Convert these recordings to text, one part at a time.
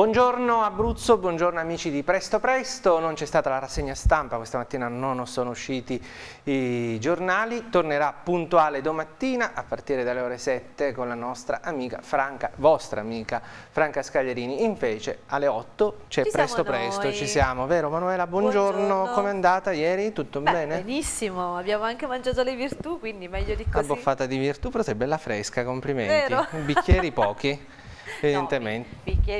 Buongiorno Abruzzo, buongiorno amici di Presto Presto, non c'è stata la rassegna stampa, questa mattina non sono usciti i giornali, tornerà puntuale domattina a partire dalle ore 7 con la nostra amica Franca, vostra amica Franca Scaglierini, invece alle 8 c'è Presto Presto, noi. ci siamo, vero Manuela? Buongiorno, buongiorno. come è andata ieri? Tutto Beh, bene? Benissimo, abbiamo anche mangiato le virtù, quindi meglio di così. Abboffata di virtù, però sei bella fresca, complimenti. Vero? Bicchieri pochi. evidentemente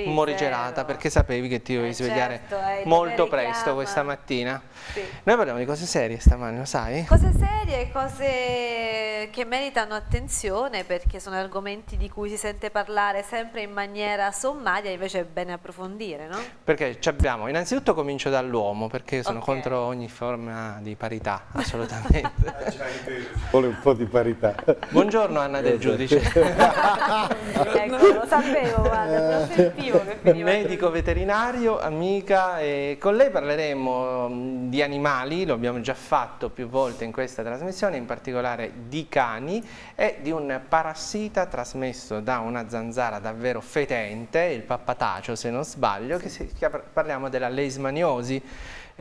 no, morigerata perché sapevi che ti dovevi eh, svegliare certo, molto presto questa mattina sì. noi parliamo di cose serie stamani lo sai? cose serie, cose che meritano attenzione perché sono argomenti di cui si sente parlare sempre in maniera sommaria invece è bene approfondire no? perché abbiamo innanzitutto comincio dall'uomo perché sono okay. contro ogni forma di parità assolutamente vuole un po' di parità buongiorno Anna del Giudice ecco lo sapevo sapevo, guarda, lo sentivo che finiva. Medico veterinario, amica, e con lei parleremo mm, di animali, lo abbiamo già fatto più volte in questa trasmissione, in particolare di cani e di un parassita trasmesso da una zanzara davvero fetente, il pappatacio se non sbaglio, che, si, che parliamo della leishmaniosi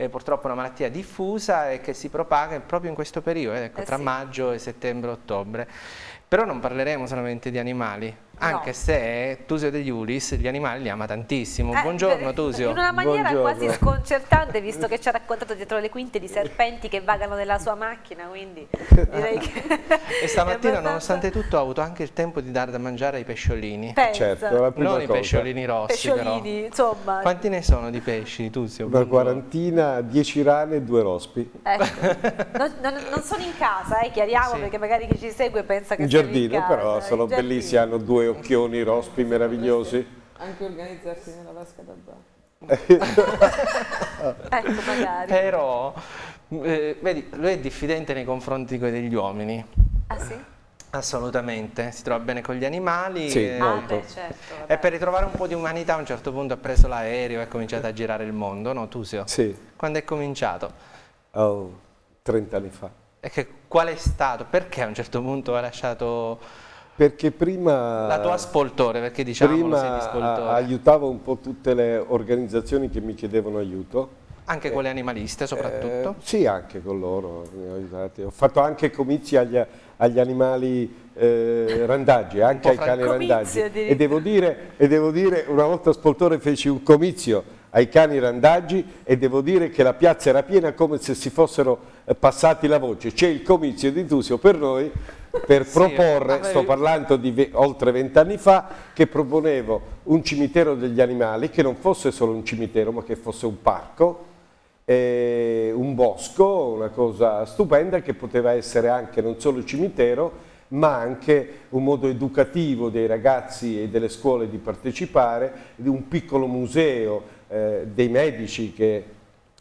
è purtroppo una malattia diffusa e che si propaga proprio in questo periodo, ecco, eh tra sì. maggio e settembre-ottobre. Però non parleremo solamente di animali, anche no. se Tusio De Iulis gli animali li ama tantissimo. Eh, Buongiorno Tusio. In una maniera Buongiorno. quasi sconcertante, visto che ci ha raccontato dietro le quinte di serpenti che vagano nella sua macchina, quindi direi che... e stamattina, abbastanza... nonostante tutto, ha avuto anche il tempo di dare da mangiare ai pesciolini. Pensa. Certo, non cosa. i pesciolini rossi, pesciolini, però. insomma. Quanti ne sono di pesci, Tusio? Una quarantina, dieci rane e due rospi. Ecco. non, non, non, sono in casa, eh, chiariamo, sì. perché magari chi ci segue pensa che in giardino, in però sono bellissimi, hanno due occhioni rospi Ospi meravigliosi. Anche organizzarsi nella vasca da bar. ecco, magari. Però, eh, vedi, lui è diffidente nei confronti degli uomini. Ah sì? Assolutamente, si trova bene con gli animali sì, e, ah, beh, certo, e per ritrovare un po' di umanità a un certo punto ha preso l'aereo e ha cominciato a girare il mondo, no Tusio? Sì. Quando è cominciato? Oh, 30 anni fa. E che, qual è stato? Perché a un certo punto ha lasciato perché prima... La tua spoltore, perché diciamo prima aiutavo un po' tutte le organizzazioni che mi chiedevano aiuto. Anche eh, quelle animaliste soprattutto? Eh, sì, anche con loro ho aiutato. Ho fatto anche comizi agli, agli animali eh, randaggi, anche ai cani randaggi. E devo, dire, e devo dire, una volta spoltore feci un comizio ai cani randaggi e devo dire che la piazza era piena come se si fossero eh, passati la voce. C'è il comizio di Tusio per noi per sì, proporre, sto parlando di oltre vent'anni fa, che proponevo un cimitero degli animali che non fosse solo un cimitero ma che fosse un parco, eh, un bosco, una cosa stupenda che poteva essere anche non solo cimitero ma anche un modo educativo dei ragazzi e delle scuole di partecipare, di un piccolo museo eh, dei medici che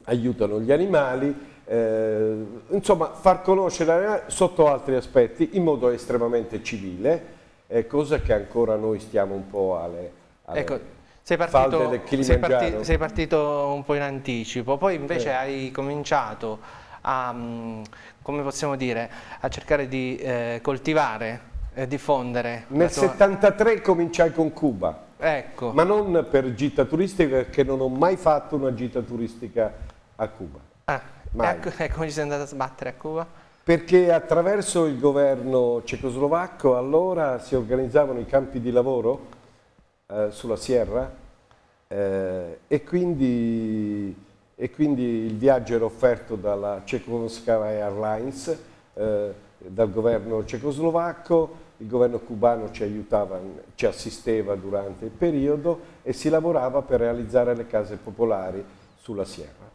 aiutano gli animali, eh, insomma far conoscere sotto altri aspetti in modo estremamente civile, eh, cosa che ancora noi stiamo un po' alle, alle ecco, sei partito, sei, partito, sei partito, un po' in anticipo, poi invece eh. hai cominciato a, mm, come possiamo dire, a cercare di eh, coltivare e diffondere. Nel tua... 73 cominciai con Cuba. Ecco. Ma non per gita turistica, perché non ho mai fatto una gita turistica a Cuba. Ah, ecco, e come ci sei andato a sbattere a Cuba? Perché attraverso il governo cecoslovacco allora si organizzavano i campi di lavoro eh, sulla Sierra eh, e, quindi, e, quindi, il viaggio era offerto dalla Cecoslovacca Airlines, eh, dal governo cecoslovacco, il governo cubano ci aiutava, ci assisteva durante il periodo e si lavorava per realizzare le case popolari sulla Sierra.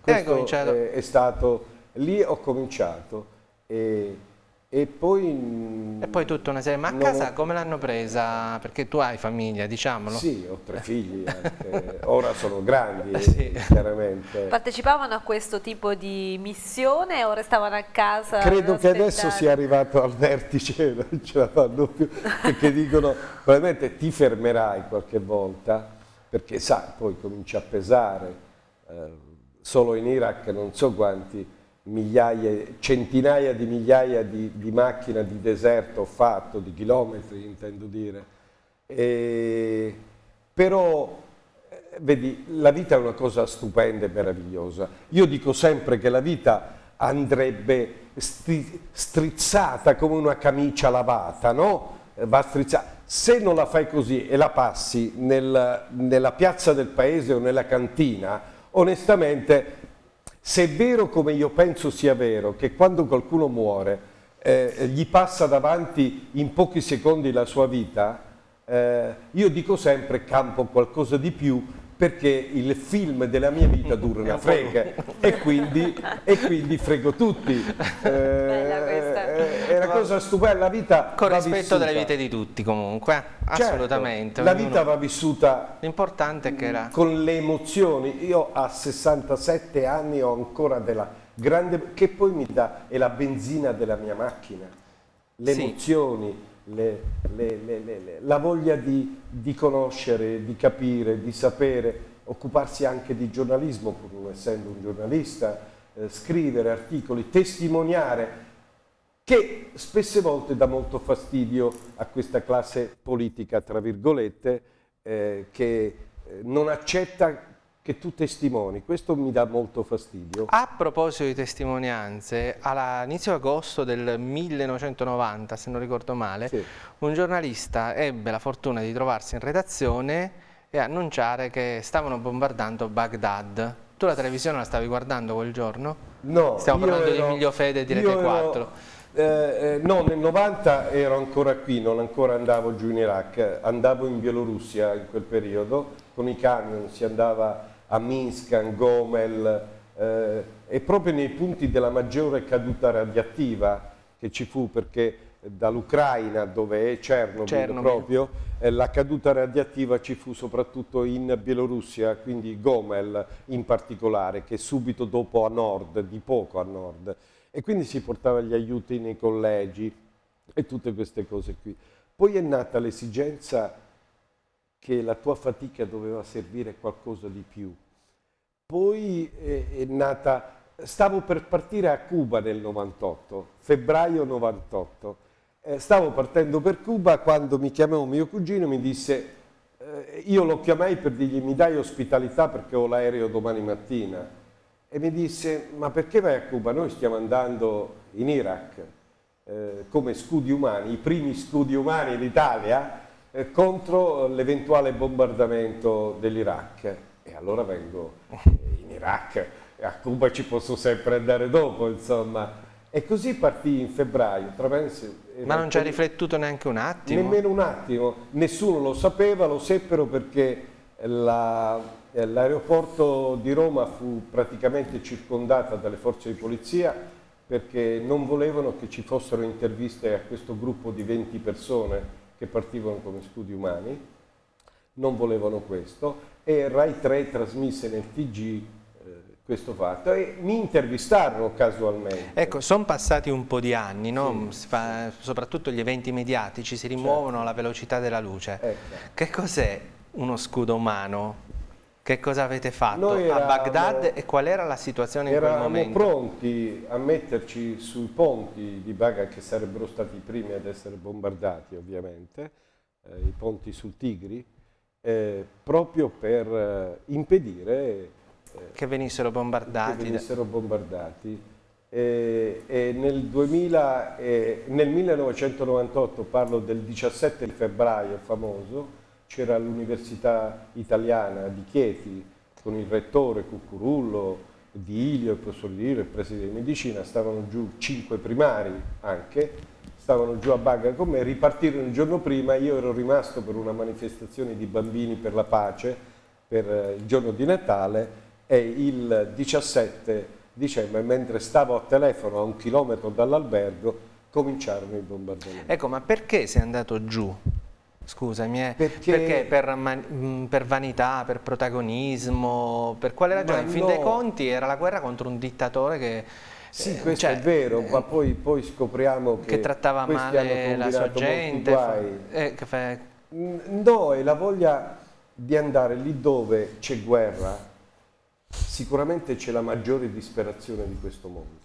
Questo è, è, stato, lì ho cominciato e, e poi... E poi tutta una serie, ma a non... casa come l'hanno presa? Perché tu hai famiglia, diciamolo. Sì, ho tre figli, anche. ora sono grandi, sì. chiaramente. Partecipavano a questo tipo di missione o restavano a casa? Credo che adesso sia arrivato al vertice, non ce la fanno più, perché dicono probabilmente ti fermerai qualche volta, perché sai, poi comincia a pesare. Eh, solo in Iraq non so quanti migliaia, centinaia di migliaia di, di macchine di deserto ho fatto, di chilometri intendo dire, e, però eh, vedi, la vita è una cosa stupenda e meravigliosa. Io dico sempre che la vita andrebbe strizzata come una camicia lavata, no? Va strizzata. Se non la fai così e la passi nel, nella piazza del paese o nella cantina, onestamente, se è vero come io penso sia vero, che quando qualcuno muore eh, gli passa davanti in pochi secondi la sua vita, eh, io dico sempre campo qualcosa di più perché il film della mia vita dura una frega e quindi, e quindi frego tutti. Eh, è una cosa stupenda, la vita Con rispetto delle vite di tutti comunque, certo, assolutamente. La vita va vissuta L'importante è che la... con le emozioni. Io a 67 anni ho ancora della grande... che poi mi dà, è la benzina della mia macchina. Le sì. emozioni, le, le, le, la voglia di, di, conoscere, di capire, di sapere, occuparsi anche di giornalismo, pur non essendo un giornalista, eh, scrivere articoli, testimoniare, che spesse volte dà molto fastidio a questa classe politica, tra virgolette, eh, che eh, non accetta che tu testimoni, questo mi dà molto fastidio. A proposito di testimonianze, all'inizio agosto del 1990, se non ricordo male, sì. un giornalista ebbe la fortuna di trovarsi in redazione e annunciare che stavano bombardando Baghdad. Tu la televisione la stavi guardando quel giorno? No. Stiamo parlando ero, di Emilio Fede di Rete 4. Eh, eh, no, nel 90 ero ancora qui, non ancora andavo giù in Iraq, andavo in Bielorussia in quel periodo, con i camion si andava a Minsk, a Gomel eh, e proprio nei punti della maggiore caduta radioattiva che ci fu perché dall'Ucraina dove è Chernobyl, Chernobyl. proprio eh, la caduta radioattiva ci fu soprattutto in Bielorussia, quindi Gomel in particolare che subito dopo a nord, di poco a nord e quindi si portava gli aiuti nei collegi e tutte queste cose qui. Poi è nata l'esigenza che la tua fatica doveva servire qualcosa di più. Poi è, è nata, stavo per partire a Cuba nel 98, febbraio 98. Eh, stavo partendo per Cuba quando mi chiamò mio cugino e mi disse, eh, io lo chiamai per dirgli mi dai ospitalità perché ho l'aereo domani mattina. E mi disse, ma perché vai a Cuba? Noi stiamo andando in Iraq eh, come scudi umani, i primi scudi umani in Italia, eh, contro l'eventuale bombardamento dell'Iraq. E allora vengo in Iraq, a Cuba ci posso sempre andare dopo, insomma. E così partì in febbraio. Ma non ci ha riflettuto neanche un attimo? Nemmeno un attimo, nessuno lo sapeva, lo seppero perché l'aeroporto di Roma fu praticamente circondata dalle forze di polizia perché non volevano che ci fossero interviste a questo gruppo di 20 persone che partivano come studi umani, non volevano questo e Rai 3 trasmise nel TG eh, questo fatto e mi intervistarono casualmente. Ecco, sono passati un po' di anni, no? sì, fa, sì. soprattutto gli eventi mediatici si rimuovono certo. alla velocità della luce. Ecco. Che cos'è uno scudo umano? Che cosa avete fatto a Baghdad e qual era la situazione in quel momento? Eravamo pronti a metterci sui ponti di Baghdad che sarebbero stati i primi ad essere bombardati ovviamente, eh, i ponti sul Tigri, eh, proprio per eh, impedire eh, che venissero bombardati. Che venissero bombardati. E, e nel, 2000, nel 1998, parlo del 17 febbraio famoso, c'era l'Università Italiana di Chieti con il rettore Cuccurullo, di Ilio, il professor Di Ilio, il preside di medicina, stavano giù cinque primari anche, stavano giù a Baga con me, ripartirono il giorno prima, io ero rimasto per una manifestazione di bambini per la pace per eh, il giorno di Natale e il 17 dicembre, mentre stavo a telefono a un chilometro dall'albergo, cominciarono i bombardamenti. Ecco, ma perché sei andato giù? Scusami, eh. perché, perché per, mm, per, vanità, per protagonismo, per quale ragione? In fin no. dei conti era la guerra contro un dittatore che... Sì, eh, questo cioè, è vero, eh, ma poi, poi, scopriamo che, che trattava male la sua gente. Eh, fa... No, è la voglia di andare lì dove c'è guerra, sicuramente c'è la maggiore disperazione di questo mondo.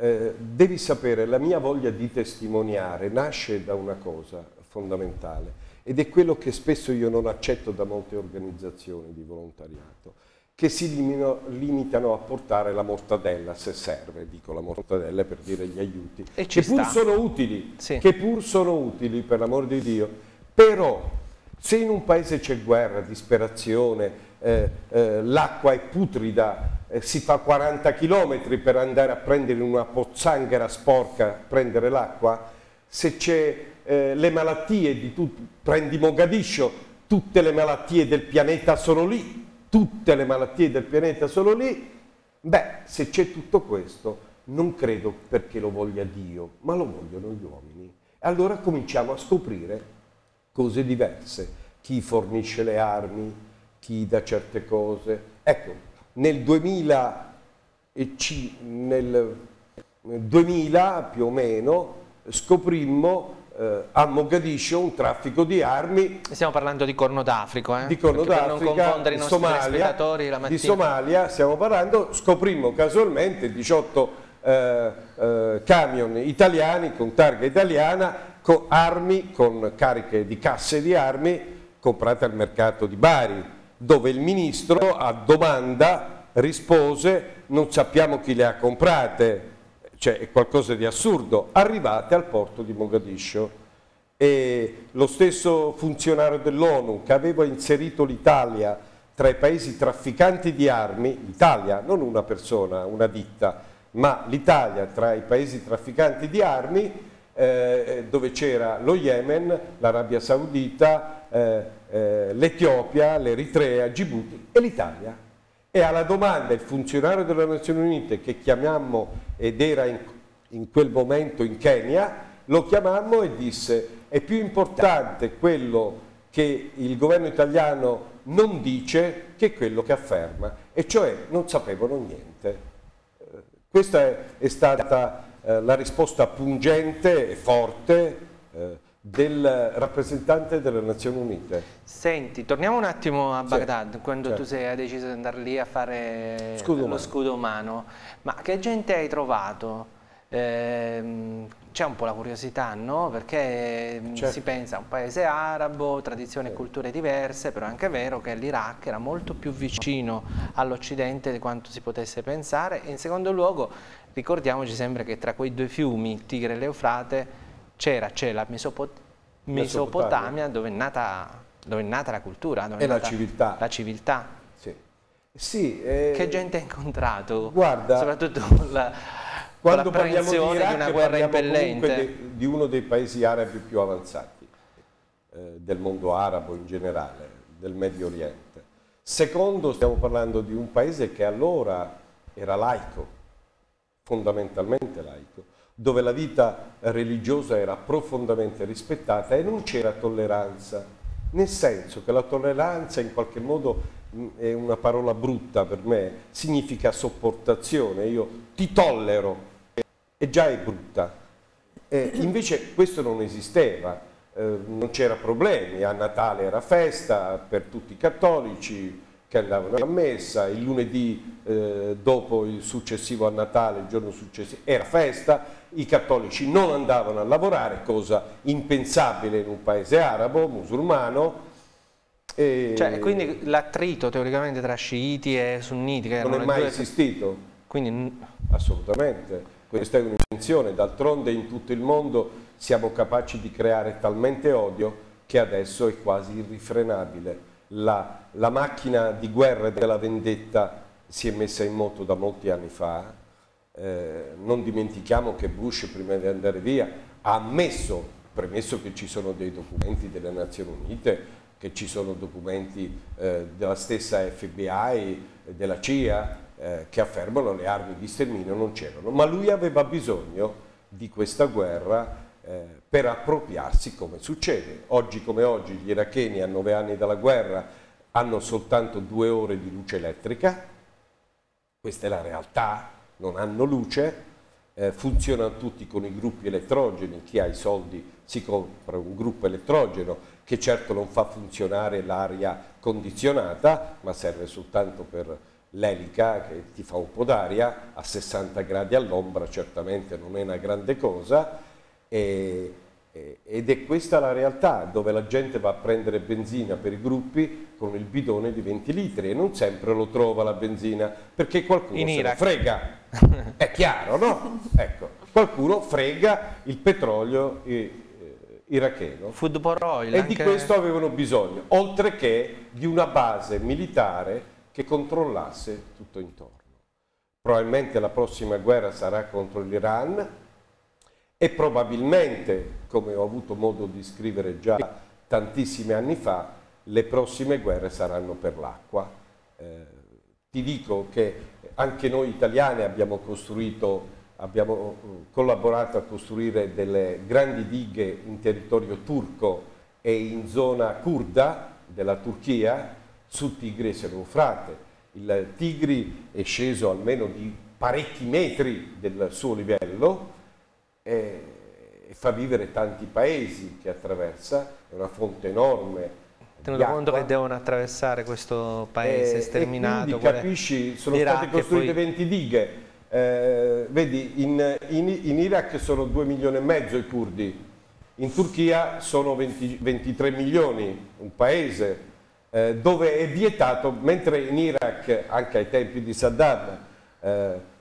Eh, devi sapere, la mia voglia di testimoniare nasce da una cosa, fondamentale ed è quello che spesso io non accetto da molte organizzazioni di volontariato, che si limitano, limitano a portare la mortadella se serve, dico la mortadella per dire gli aiuti, che pur utili, sì. che pur sono utili per l'amor di Dio, però se in un paese c'è guerra, disperazione, eh, eh, l'acqua è putrida, eh, si fa 40 km per andare a prendere una pozzanghera sporca, prendere l'acqua, se c'è eh, le malattie di tutti, prendi Mogadiscio, tutte le malattie del pianeta sono lì, tutte le malattie del pianeta sono lì, beh, se c'è tutto questo, non credo perché lo voglia Dio, ma lo vogliono gli uomini. Allora cominciamo a scoprire cose diverse, chi fornisce le armi, chi dà certe cose. Ecco, nel 2000, nel 2000 più o meno scoprimmo a Mogadiscio un traffico di armi. Stiamo parlando di Corno d'Africa, eh? Di Corno d'Africa, di Somalia, di Somalia stiamo parlando, scoprimmo casualmente 18 eh, eh, camion italiani con targa italiana con armi, con cariche di casse di armi comprate al mercato di Bari, dove il ministro a domanda rispose non sappiamo chi le ha comprate, cioè è qualcosa di assurdo, arrivate al porto di Mogadiscio e lo stesso funzionario dell'ONU che aveva inserito l'Italia tra i paesi trafficanti di armi, l'Italia, non una persona, una ditta, ma l'Italia tra i paesi trafficanti di armi, eh, dove c'era lo Yemen, l'Arabia Saudita, eh, eh, l'Etiopia, l'Eritrea, Djibouti e l'Italia. E alla domanda il funzionario delle Nazioni Unite che chiamammo ed era in, in quel momento in Kenya, lo chiamammo e disse è più importante quello che il governo italiano non dice che quello che afferma, e cioè non sapevano niente. Eh, questa è, è stata eh, la risposta pungente e forte eh, del rappresentante delle Nazioni Unite. Senti, torniamo un attimo a Baghdad, sì, quando certo. tu sei, hai deciso di andare lì a fare scudo lo umano. scudo umano. Ma che gente hai trovato? Eh, c'è un po' la curiosità, no? Perché mm, certo. si pensa a un paese arabo, tradizioni e culture diverse, però è anche vero che l'Iraq era molto più vicino all'Occidente di quanto si potesse pensare e in secondo luogo ricordiamoci sempre che tra quei due fiumi, il Tigre e l'Eufrate, c'era, c'è la Mesopot Mesopotamia dove è, nata, dove è nata la cultura, dove e la civiltà. La civiltà. Sì. Sì, eh, che gente hai incontrato? Guarda, soprattutto la, quando parliamo di, Iraq, di una guerra impellente de, di uno dei paesi arabi più avanzati eh, del mondo arabo in generale, del Medio Oriente. Secondo, stiamo parlando di un paese che allora era laico, fondamentalmente laico, dove la vita religiosa era profondamente rispettata e non c'era tolleranza, nel senso che la tolleranza in qualche modo mm, è una parola brutta per me, significa sopportazione, io ti tollero e già è brutta. E invece questo non esisteva, eh, non c'era problemi, a Natale era festa per tutti i cattolici, che andavano a messa, il lunedì eh, dopo il successivo a Natale, il giorno successivo, era festa, i cattolici non andavano a lavorare, cosa impensabile in un paese arabo, musulmano. E... Cioè, quindi l'attrito teoricamente tra sciiti e sunniti... Che non è mai due... esistito. Quindi... Assolutamente, questa è un'invenzione, d'altronde in tutto il mondo siamo capaci di creare talmente odio che adesso è quasi irrifrenabile la, la macchina di guerra della vendetta si è messa in moto da molti anni fa, eh, non dimentichiamo che Bush prima di andare via ha ammesso, premesso che ci sono dei documenti delle Nazioni Unite, che ci sono documenti eh, della stessa FBI, della CIA, eh, che affermano che le armi di sterminio non c'erano, ma lui aveva bisogno di questa guerra eh, per appropriarsi come succede. Oggi come oggi gli iracheni a nove anni dalla guerra hanno soltanto due ore di luce elettrica, questa è la realtà, non hanno luce, eh, funzionano tutti con i gruppi elettrogeni, chi ha i soldi si compra un gruppo elettrogeno che certo non fa funzionare l'aria condizionata, ma serve soltanto per l'elica che ti fa un po' d'aria, a 60 gradi all'ombra certamente non è una grande cosa, e, ed è questa la realtà, dove la gente va a prendere benzina per i gruppi con il bidone di 20 litri e non sempre lo trova la benzina, perché qualcuno In se Iraq. frega. È chiaro, no? Ecco, qualcuno frega il petrolio eh, iracheno. Food for oil. E anche... di questo avevano bisogno, oltre che di una base militare che controllasse tutto intorno. Probabilmente la prossima guerra sarà contro l'Iran, e probabilmente, come ho avuto modo di scrivere già tantissimi anni fa, le prossime guerre saranno per l'acqua. Eh, ti dico che anche noi italiani abbiamo costruito, abbiamo eh, collaborato a costruire delle grandi dighe in territorio turco e in zona kurda della Turchia sul Tigri e Serufrate. Il Tigri è sceso almeno di parecchi metri del suo livello, e, e fa vivere tanti paesi che attraversa, è una fonte enorme tenuto conto che devono attraversare questo paese eh, sterminato. E capisci, sono state costruite poi... 20 dighe. Eh, vedi, in, in, in, Iraq sono 2 milioni e mezzo i curdi, in Turchia sono 20, 23 milioni, un paese eh, dove è vietato, mentre in Iraq, anche ai tempi di Saddam, eh,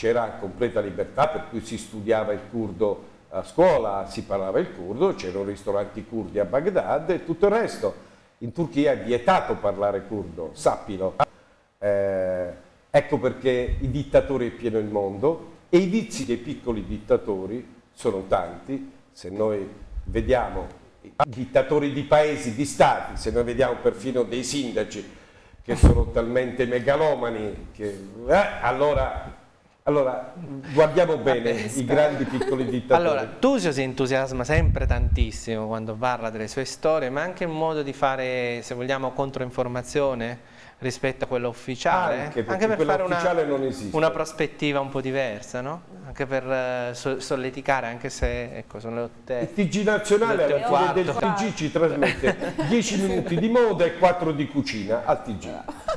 c'era completa libertà per cui si studiava il curdo a scuola, si parlava il curdo, c'erano ristoranti curdi a Baghdad e tutto il resto. In Turchia è vietato parlare curdo, sappilo. Eh, ecco perché i dittatori è pieno il mondo e i vizi dei piccoli dittatori sono tanti. Se noi vediamo i dittatori di paesi, di stati, se noi vediamo perfino dei sindaci che sono talmente megalomani che eh, allora allora, guardiamo bene i grandi piccoli dittatori. Allora, Tusio si entusiasma sempre tantissimo quando parla delle sue storie, ma anche un modo di fare, se vogliamo, controinformazione rispetto a quello ufficiale, anche, anche per fare una, una, prospettiva un po' diversa, no? anche per uh, solleticare, anche se ecco, sono le otte. Il TG nazionale alla fine del TG ci trasmette 10 minuti di moda e 4 di cucina al TG.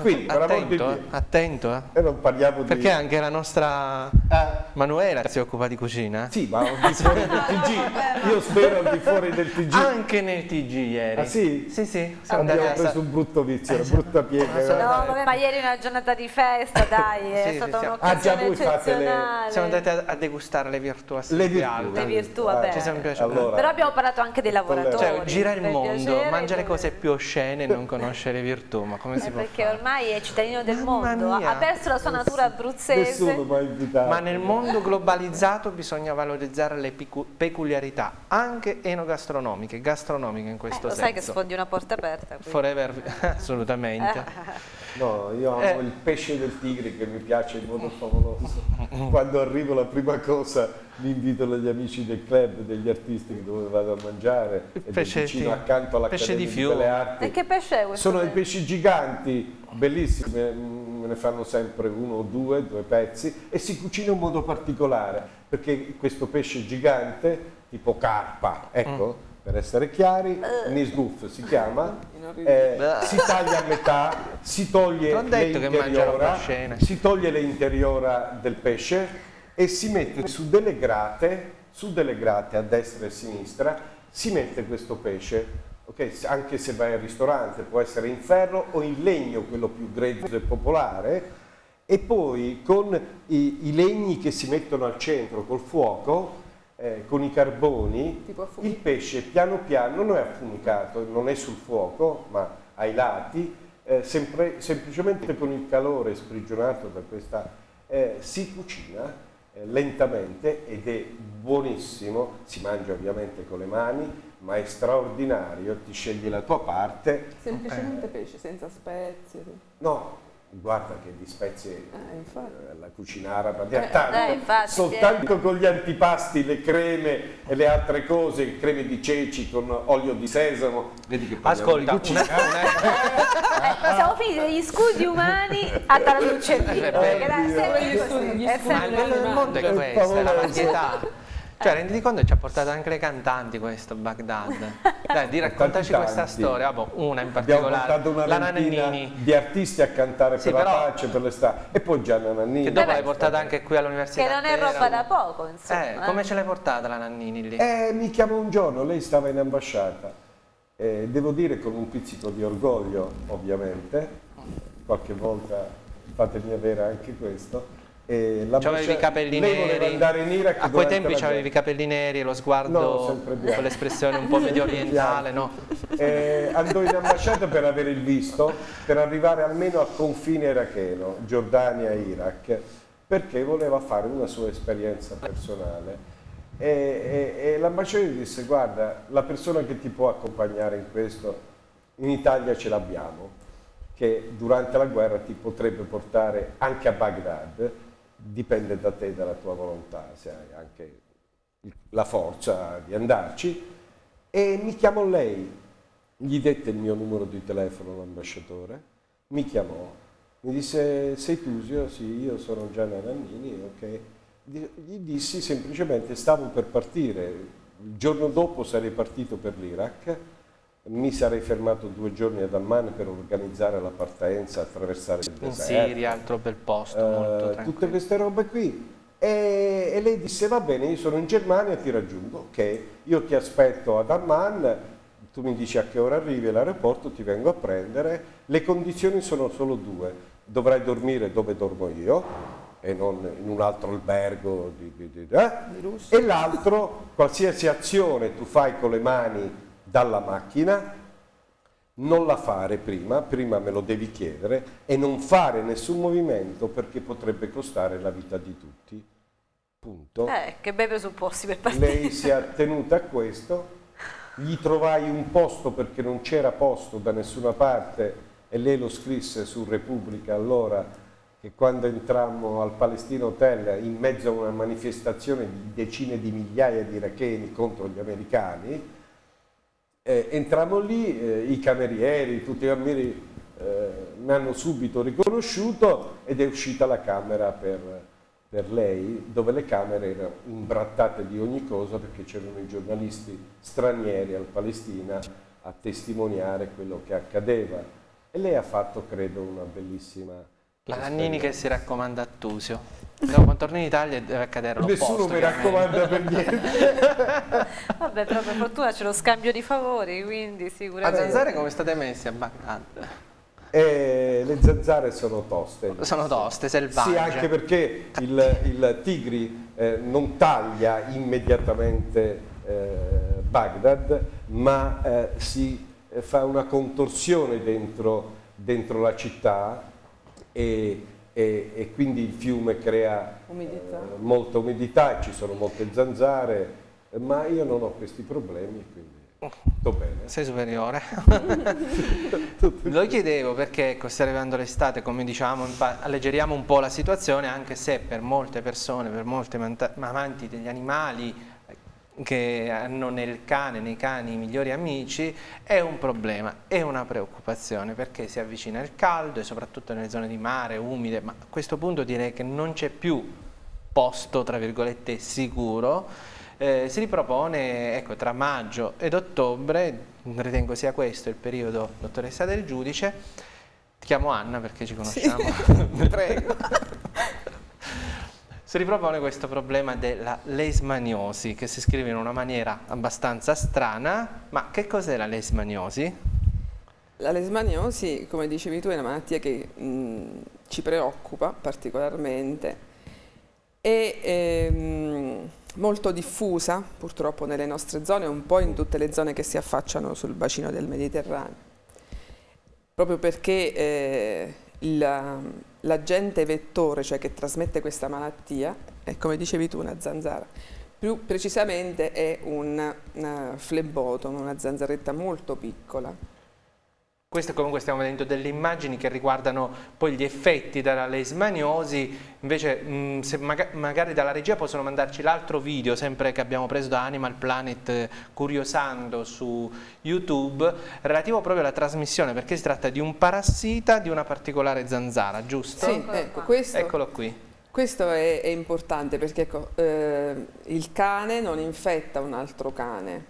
Quindi, attento, eh, attento. Eh. E non parliamo Perché di... anche la nostra ah. Manuela si occupa di cucina. Sì, ma al di fuori del TG. Io spero al di fuori del TG. Anche nel TG ieri. Ah sì? Sì, sì. Abbiamo preso un brutto vizio, una brutta piega. No, vabbè, ma ieri è una giornata di festa, dai, è sì, stata un'occasione ah, fate le... Siamo andati a, a, degustare le virtù Le virtù, le virtù vabbè. Ci siamo piaciute. Allora, Però abbiamo parlato anche dei lavoratori. Cioè, girare il mondo, mangiare cose più oscene e non conoscere le virtù, ma come si può perché fare? Ormai è cittadino del mondo, ha perso la sua natura abruzzese. Ma nel mondo globalizzato bisogna valorizzare le peculiarità, anche enogastronomiche, gastronomiche in questo eh, lo senso. sai che sfondi una porta aperta. Quindi. Forever, assolutamente. No, io amo eh. il pesce del tigre che mi piace in modo favoloso. Quando arrivo la prima cosa mi invitano gli amici del club, degli artisti dove vado a mangiare il è vicino accanto all'Accademia di Belle Arti. E che pesce è questo? Sono dei pesci giganti, bellissimi, me ne fanno sempre uno o due, due pezzi e si cucina in modo particolare perché questo pesce gigante, tipo carpa, ecco, mm per essere chiari, Nisguf si chiama, eh, si taglia a metà, si toglie, l'interiora, si toglie l'interiora del pesce e si mette su delle grate, su delle grate a destra e a sinistra, si mette questo pesce, okay? anche se vai al ristorante, può essere in ferro o in legno, quello più grezzo e popolare, e poi con i, i legni che si mettono al centro col fuoco, eh, con i carboni, il pesce piano piano non è affumicato, non è sul fuoco, ma ai lati, eh, sempre, semplicemente con il calore sprigionato da questa, eh, si cucina eh, lentamente ed è buonissimo, si mangia ovviamente con le mani, ma è straordinario, ti scegli la tua parte. Semplicemente pesce, senza spezie? No, guarda che di spezie eh, eh la cucina araba ne ha tante, eh, soltanto con gli antipasti, le creme e le altre cose, creme di ceci con olio di sesamo, vedi che Ascolta, di una, eh, siamo finiti degli scudi umani a Tarallucce Vino, eh, eh, Ma il bello del mondo è questo, è la varietà. Cioè, renditi conto che ci ha portato anche le cantanti questo Baghdad. Dai, di raccontarci questa storia, Vabbè, una in particolare. Abbiamo portato una la Nannini. di artisti a cantare sì, per però, la pace, per l'estate. E poi Gianna Nannini. Che dopo l'hai portata anche qui all'Università. Che non è roba da poco, insomma. Eh, come ce l'hai portata la Nannini lì? Eh, mi chiamò un giorno, lei stava in ambasciata. Eh, devo dire con un pizzico di orgoglio, ovviamente, qualche volta fatemi avere anche questo e la avevi i capelli neri. a quei tempi avevi i capelli neri e lo sguardo no, con l'espressione un po' medio orientale, no? Eh, andò in ambasciata per avere il visto, per arrivare almeno al confine iracheno, Giordania e Iraq, perché voleva fare una sua esperienza personale. E, e, e l'ambasciatore disse, guarda, la persona che ti può accompagnare in questo, in Italia ce l'abbiamo, che durante la guerra ti potrebbe portare anche a Baghdad, dipende da te, dalla tua volontà, se hai anche la forza di andarci. E mi chiamò lei, gli dette il mio numero di telefono l'ambasciatore, mi chiamò, mi disse sei tu? Sì, io sono Gianna Nannini, ok. Gli dissi semplicemente stavo per partire, il giorno dopo sarei partito per l'Iraq, mi sarei fermato due giorni ad Amman per organizzare la partenza, attraversare il deserto. In Siria, altro bel posto, uh, Tutte queste robe qui. E, e, lei disse, va bene, io sono in Germania, ti raggiungo, ok, io ti aspetto ad Amman, tu mi dici a che ora arrivi all'aeroporto, ti vengo a prendere, le condizioni sono solo due, dovrai dormire dove dormo io, e non in un altro albergo di, di, di, eh? e l'altro, qualsiasi azione tu fai con le mani dalla macchina, non la fare prima, prima me lo devi chiedere, e non fare nessun movimento perché potrebbe costare la vita di tutti. Punto. Eh, che bei presupposti per partire. Lei si è attenuta a questo, gli trovai un posto perché non c'era posto da nessuna parte e lei lo scrisse su Repubblica allora che quando entrammo al Palestino Hotel in mezzo a una manifestazione di decine di migliaia di iracheni contro gli americani, eh, entrammo lì, eh, i camerieri, tutti i camerieri eh, mi hanno subito riconosciuto ed è uscita la camera per, per lei, dove le camere erano imbrattate di ogni cosa perché c'erano i giornalisti stranieri al Palestina a testimoniare quello che accadeva. E lei ha fatto, credo, una bellissima la Nannini che si raccomanda a Tusio. No, quando torni in Italia deve accadere Nessuno mi raccomanda per niente. Vabbè, però per fortuna c'è lo scambio di favori, quindi sicuramente... A zanzare come state messi a Baghdad? Eh, le zanzare sono toste. Sono toste, selvagge. Sì, anche perché il, il tigri eh, non taglia immediatamente eh, Baghdad, ma eh, si fa una contorsione dentro, dentro la città e, e, e quindi il fiume crea umidità. Eh, molta umidità, ci sono molte zanzare, ma io non ho questi problemi, quindi sto bene. Sei superiore. Lo chiedevo perché ecco, sta arrivando l'estate, come diciamo, alleggeriamo un po' la situazione, anche se per molte persone, per molti amanti degli animali, che hanno nel cane, nei cani i migliori amici, è un problema, è una preoccupazione perché si avvicina il caldo e soprattutto nelle zone di mare, umide, ma a questo punto direi che non c'è più posto, tra virgolette, sicuro, eh, si ripropone ecco, tra maggio ed ottobre, ritengo sia questo il periodo, dottoressa del giudice, ti chiamo Anna perché ci conosciamo. Sì, prego si ripropone questo problema della lesmaniosi che si scrive in una maniera abbastanza strana, ma che cos'è la lesmaniosi? La lesmaniosi, come dicevi tu, è una malattia che mh, ci preoccupa particolarmente, è ehm, molto diffusa purtroppo nelle nostre zone, un po' in tutte le zone che si affacciano sul bacino del Mediterraneo, proprio perché eh, l'agente vettore, cioè che trasmette questa malattia, è come dicevi tu una zanzara, più precisamente è un uh, flebotomo, una zanzaretta molto piccola queste comunque stiamo vedendo delle immagini che riguardano poi gli effetti della leishmaniosi, invece mh, se maga magari dalla regia possono mandarci l'altro video, sempre che abbiamo preso da Animal Planet eh, curiosando su YouTube, relativo proprio alla trasmissione, perché si tratta di un parassita di una particolare zanzara, giusto? Sì, ecco, questo... Eccolo qui. Questo è, è importante perché ecco, eh, il cane non infetta un altro cane,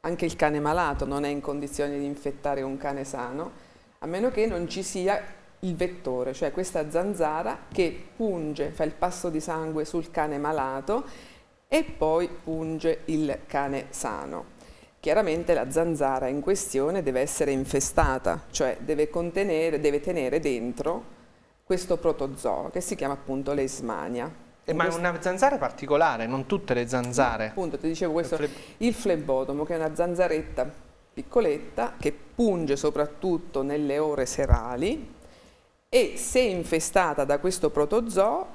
anche il cane malato non è in condizione di infettare un cane sano, a meno che non ci sia il vettore, cioè questa zanzara che punge, fa il passo di sangue sul cane malato e poi punge il cane sano. Chiaramente la zanzara in questione deve essere infestata, cioè deve contenere, deve tenere dentro questo protozoo che si chiama appunto leishmania. Ma è una zanzara particolare, non tutte le zanzare. No, appunto, ti dicevo questo, il flebotomo che è una zanzaretta piccoletta che punge soprattutto nelle ore serali e se infestata da questo protozoo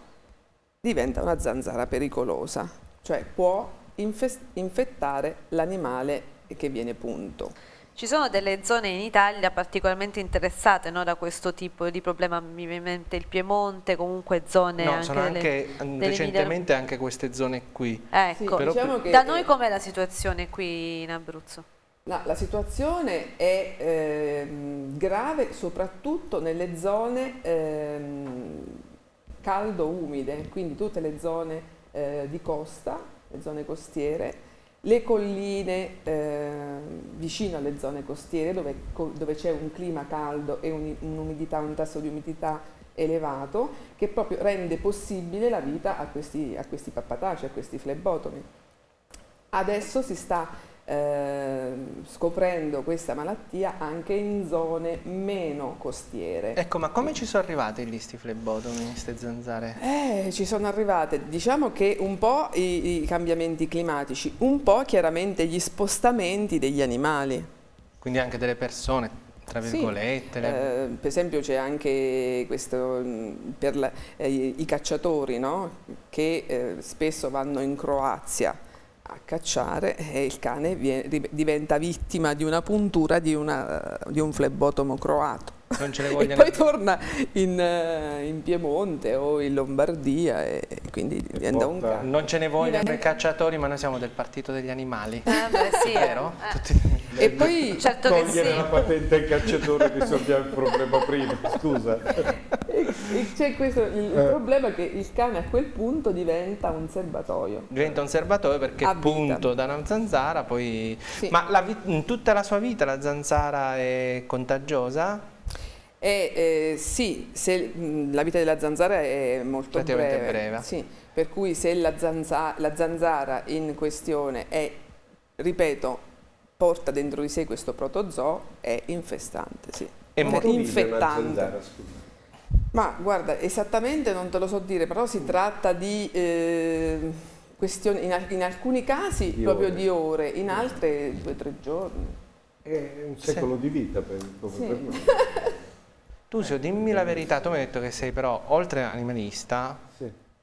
diventa una zanzara pericolosa, cioè può infettare l'animale che viene punto. Ci sono delle zone in Italia particolarmente interessate no, da questo tipo di problema, mi viene in mente il Piemonte, comunque zone no, anche sono anche delle, recentemente delle... anche queste zone qui. Ecco, sì, diciamo da noi com'è la situazione qui in Abruzzo? No, la situazione è eh, grave soprattutto nelle zone eh, caldo-umide, quindi tutte le zone eh, di costa, le zone costiere, le colline eh, vicino alle zone costiere dove, dove c'è un clima caldo e un'umidità, un, un, tasso di umidità elevato che proprio rende possibile la vita a questi, a questi pappataci, a questi flebotomi. Adesso si sta eh, scoprendo questa malattia anche in zone meno costiere. Ecco, ma come ci sono arrivate gli flebotomi, queste zanzare? Eh, ci sono arrivate, diciamo che un po' i, i cambiamenti climatici, un po' chiaramente gli spostamenti degli animali. Quindi anche delle persone, tra virgolette. Sì, eh, per esempio c'è anche questo per la, eh, i cacciatori no? che eh, spesso vanno in Croazia a cacciare e il cane viene, diventa vittima di una puntura di, una, di un flebotomo croato. e poi torna in, in, Piemonte o in Lombardia e quindi diventa un cane. Non ce ne vogliono i cacciatori ma noi siamo del partito degli animali. Eh beh, sì, vero? Eh. Tutti... E poi certo togliere sì. la patente ai cacciatori risolviamo il problema prima, scusa. C'è questo, il, il problema è che il cane a quel punto diventa un serbatoio. Diventa un serbatoio perché a punto vita. da una zanzara poi... Sì. Ma la, in tutta la sua vita la zanzara è contagiosa? E, eh, sì, se, la vita della zanzara è molto breve, breve. Sì, per cui se la, zanza, la zanzara in questione è, ripeto, porta dentro di sé questo protozoo, è infestante, sì. È infettante. Zanzara, Ma guarda, esattamente non te lo so dire, però si tratta di... Eh, questioni, in, in, alcuni casi di proprio ore. di ore, in altre due o tre giorni. È un secolo sì. di vita per, come sì. per noi. Tusio, dimmi la verità, tu mi hai detto che sei però, oltre animalista.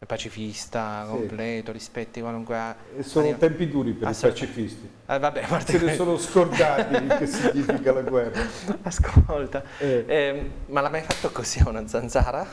Pacifista, completo, sì. rispetti qualunque... Sono anim... tempi duri per i pacifisti. Ah, vabbè, Se ne sono scordati che significa la guerra. Ascolta, eh. Eh, ma l'ha mai fatto così una zanzara?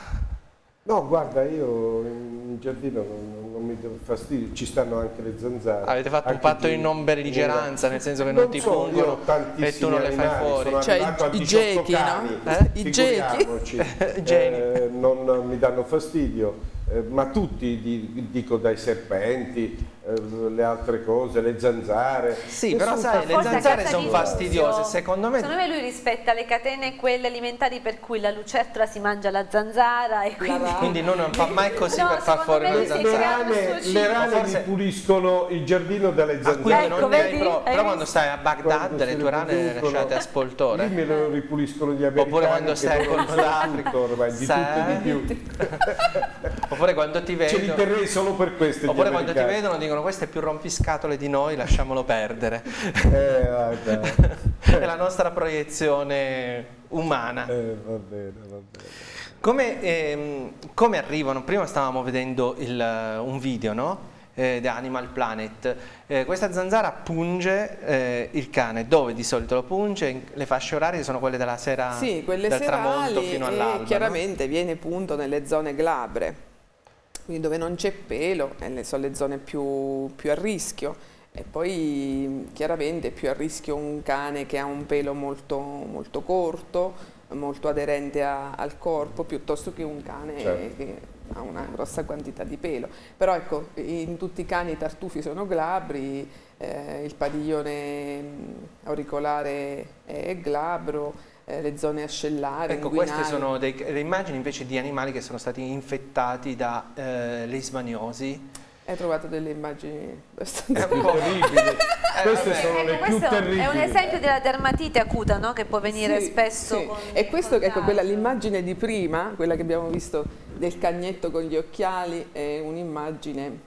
No, guarda, io in giardino non, non mi do fastidio, ci stanno anche le zanzare. Avete fatto un patto di non belligeranza, nel senso che non, non ti so, fungono e tu non le fai fuori. Cioè i, i gechi, no? Eh? I gechi. eh, non mi danno fastidio eh, ma tutti, dico dai serpenti, eh, le altre cose, le zanzare. Sì, però sai, le zanzare sono fastidiose, secondo me. Secondo me lui rispetta le catene quelle alimentari per cui la lucertola si mangia la zanzara e quindi... quindi non fa mai così no, per far fuori le zanzare. Le rane, le rane forse... puliscono il giardino dalle zanzare. Ecco, non vedi, però, però quando stai a Baghdad le tue rane le lasciate a spoltore. Lì me lo ripuliscono gli americani. Oppure quando stai con l'Africa. Ormai, di tutto e di più. Oppure quando ti vedono... Ce li terrei solo per questo. Oppure quando ti vedono dicono questo è più rompiscatole di noi, lasciamolo perdere. Eh, è la nostra proiezione umana. Eh, va bene, va bene. Come, ehm, come arrivano? Prima stavamo vedendo il, un video, no? Eh, di Animal Planet. Eh, questa zanzara punge eh, il cane, dove di solito lo punge? Le fasce orarie sono quelle della sera sì, quelle dal serali, tramonto fino all'alba. chiaramente no? viene punto nelle zone glabre quindi dove non c'è pelo eh, sono le zone più, più, a rischio e poi chiaramente più a rischio un cane che ha un pelo molto, molto corto, molto aderente a, al corpo piuttosto che un cane certo. che ha una grossa quantità di pelo. Però ecco, in tutti i cani i tartufi sono glabri, eh, il padiglione auricolare è glabro, eh, le zone ascellari. Ecco, inguinali. queste sono dei, le immagini invece di animali che sono stati infettati da eh, leishmaniosi. Hai trovato delle immagini abbastanza terribili. Eh, queste sono le più terribili. È un esempio della dermatite acuta no? che può venire sì, spesso. Sì. Con, e questo, ecco, quella, l'immagine di prima, quella che abbiamo visto del cagnetto con gli occhiali, è un'immagine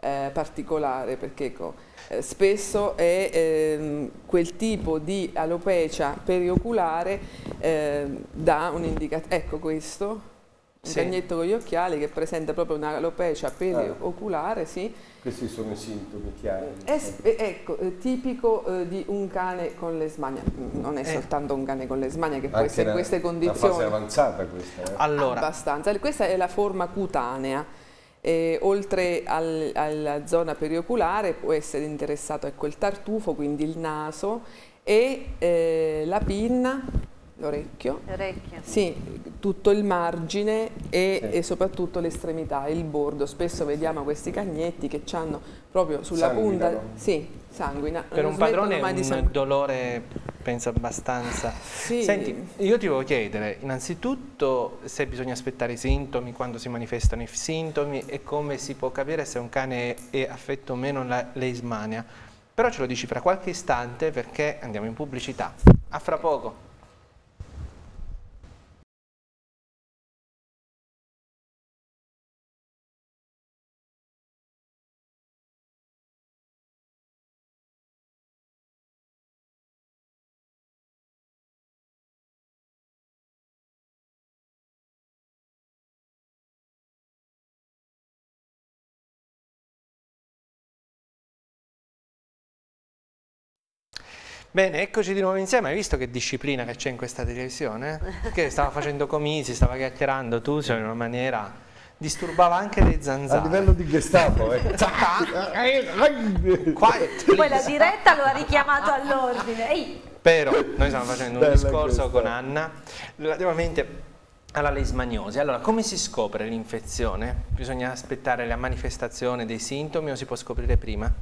eh, particolare perché ecco, eh, spesso è ehm, quel tipo di alopecia perioculare eh, da un'indicazione. Ecco questo, un sì. cagnetto con gli occhiali che presenta proprio un'alopecia perioculare, ah. sì. Questi sono i sintomi chiari. È, ecco, eh, tipico eh, di un cane con lesmania, non è eh. soltanto un cane con lesmania che può essere in queste condizioni. È una fase avanzata questa. Eh. Allora. Abbastanza, questa è la forma cutanea eh, oltre al, alla zona perioculare può essere interessato ecco, il tartufo, quindi il naso e eh, la pinna, l'orecchio, sì, tutto il margine e, sì. e soprattutto l'estremità, il bordo. Spesso vediamo questi cagnetti che hanno proprio sulla Sanguinano. punta, sì, sanguina. Per un padrone è un dolore penso abbastanza. Sì. Senti, io ti volevo chiedere innanzitutto se bisogna aspettare i sintomi, quando si manifestano i sintomi e come si può capire se un cane è affetto o meno da leishmania. Però ce lo dici fra qualche istante perché andiamo in pubblicità. A fra poco. Bene, eccoci di nuovo insieme. Hai visto che disciplina che c'è in questa televisione? Che stava facendo comizi, stava chiacchierando tu, cioè in una maniera disturbava anche le zanzare. A livello di Gestapo, eh. Quiet, Poi la diretta lo ha richiamato all'ordine. Però noi stiamo facendo un discorso con Anna relativamente alla leishmaniosi. Allora, come si scopre l'infezione? Bisogna aspettare la manifestazione dei sintomi o si può scoprire prima?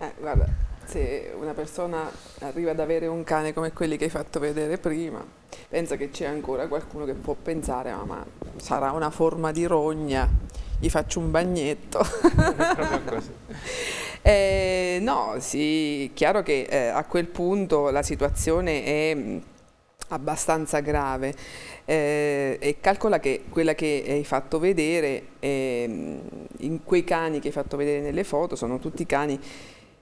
Eh, guarda, se una persona arriva ad avere un cane come quelli che hai fatto vedere prima, pensa che c'è ancora qualcuno che può pensare oh, ma sarà una forma di rogna, gli faccio un bagnetto. eh, no, sì, chiaro che eh, a quel punto la situazione è mm, abbastanza grave eh, e calcola che quella che hai fatto vedere, eh, in quei cani che hai fatto vedere nelle foto, sono tutti cani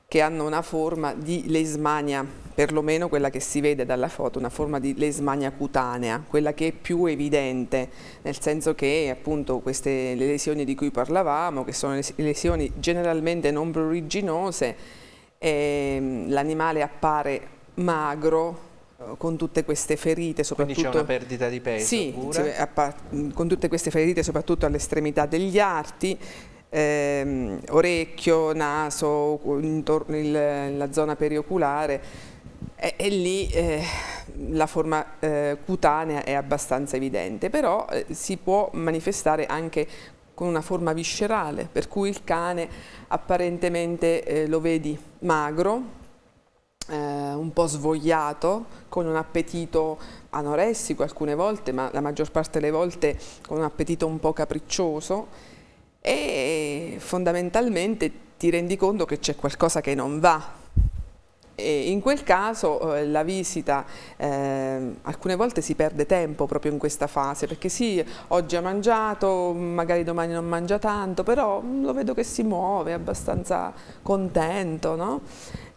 che hanno una forma di lesmania, perlomeno quella che si vede dalla foto, una forma di lesmania cutanea, quella che è più evidente, nel senso che appunto queste le lesioni di cui parlavamo, che sono lesioni generalmente non pruriginose, ehm, l'animale appare magro, eh, con tutte queste ferite, soprattutto... Quindi c'è una perdita di peso Sì, con tutte queste ferite soprattutto all'estremità degli arti, ehm, orecchio, naso, intorno il, la zona perioculare e, e lì eh, la forma eh, cutanea è abbastanza evidente, però eh, si può manifestare anche con una forma viscerale, per cui il cane apparentemente eh, lo vedi magro, eh, un po' svogliato, con un appetito anoressico alcune volte, ma la maggior parte delle volte con un appetito un po' capriccioso e fondamentalmente ti rendi conto che c'è qualcosa che non va. E in quel caso eh, la visita, eh, alcune volte si perde tempo proprio in questa fase, perché sì, oggi ha mangiato, magari domani non mangia tanto, però lo vedo che si muove, è abbastanza contento, no?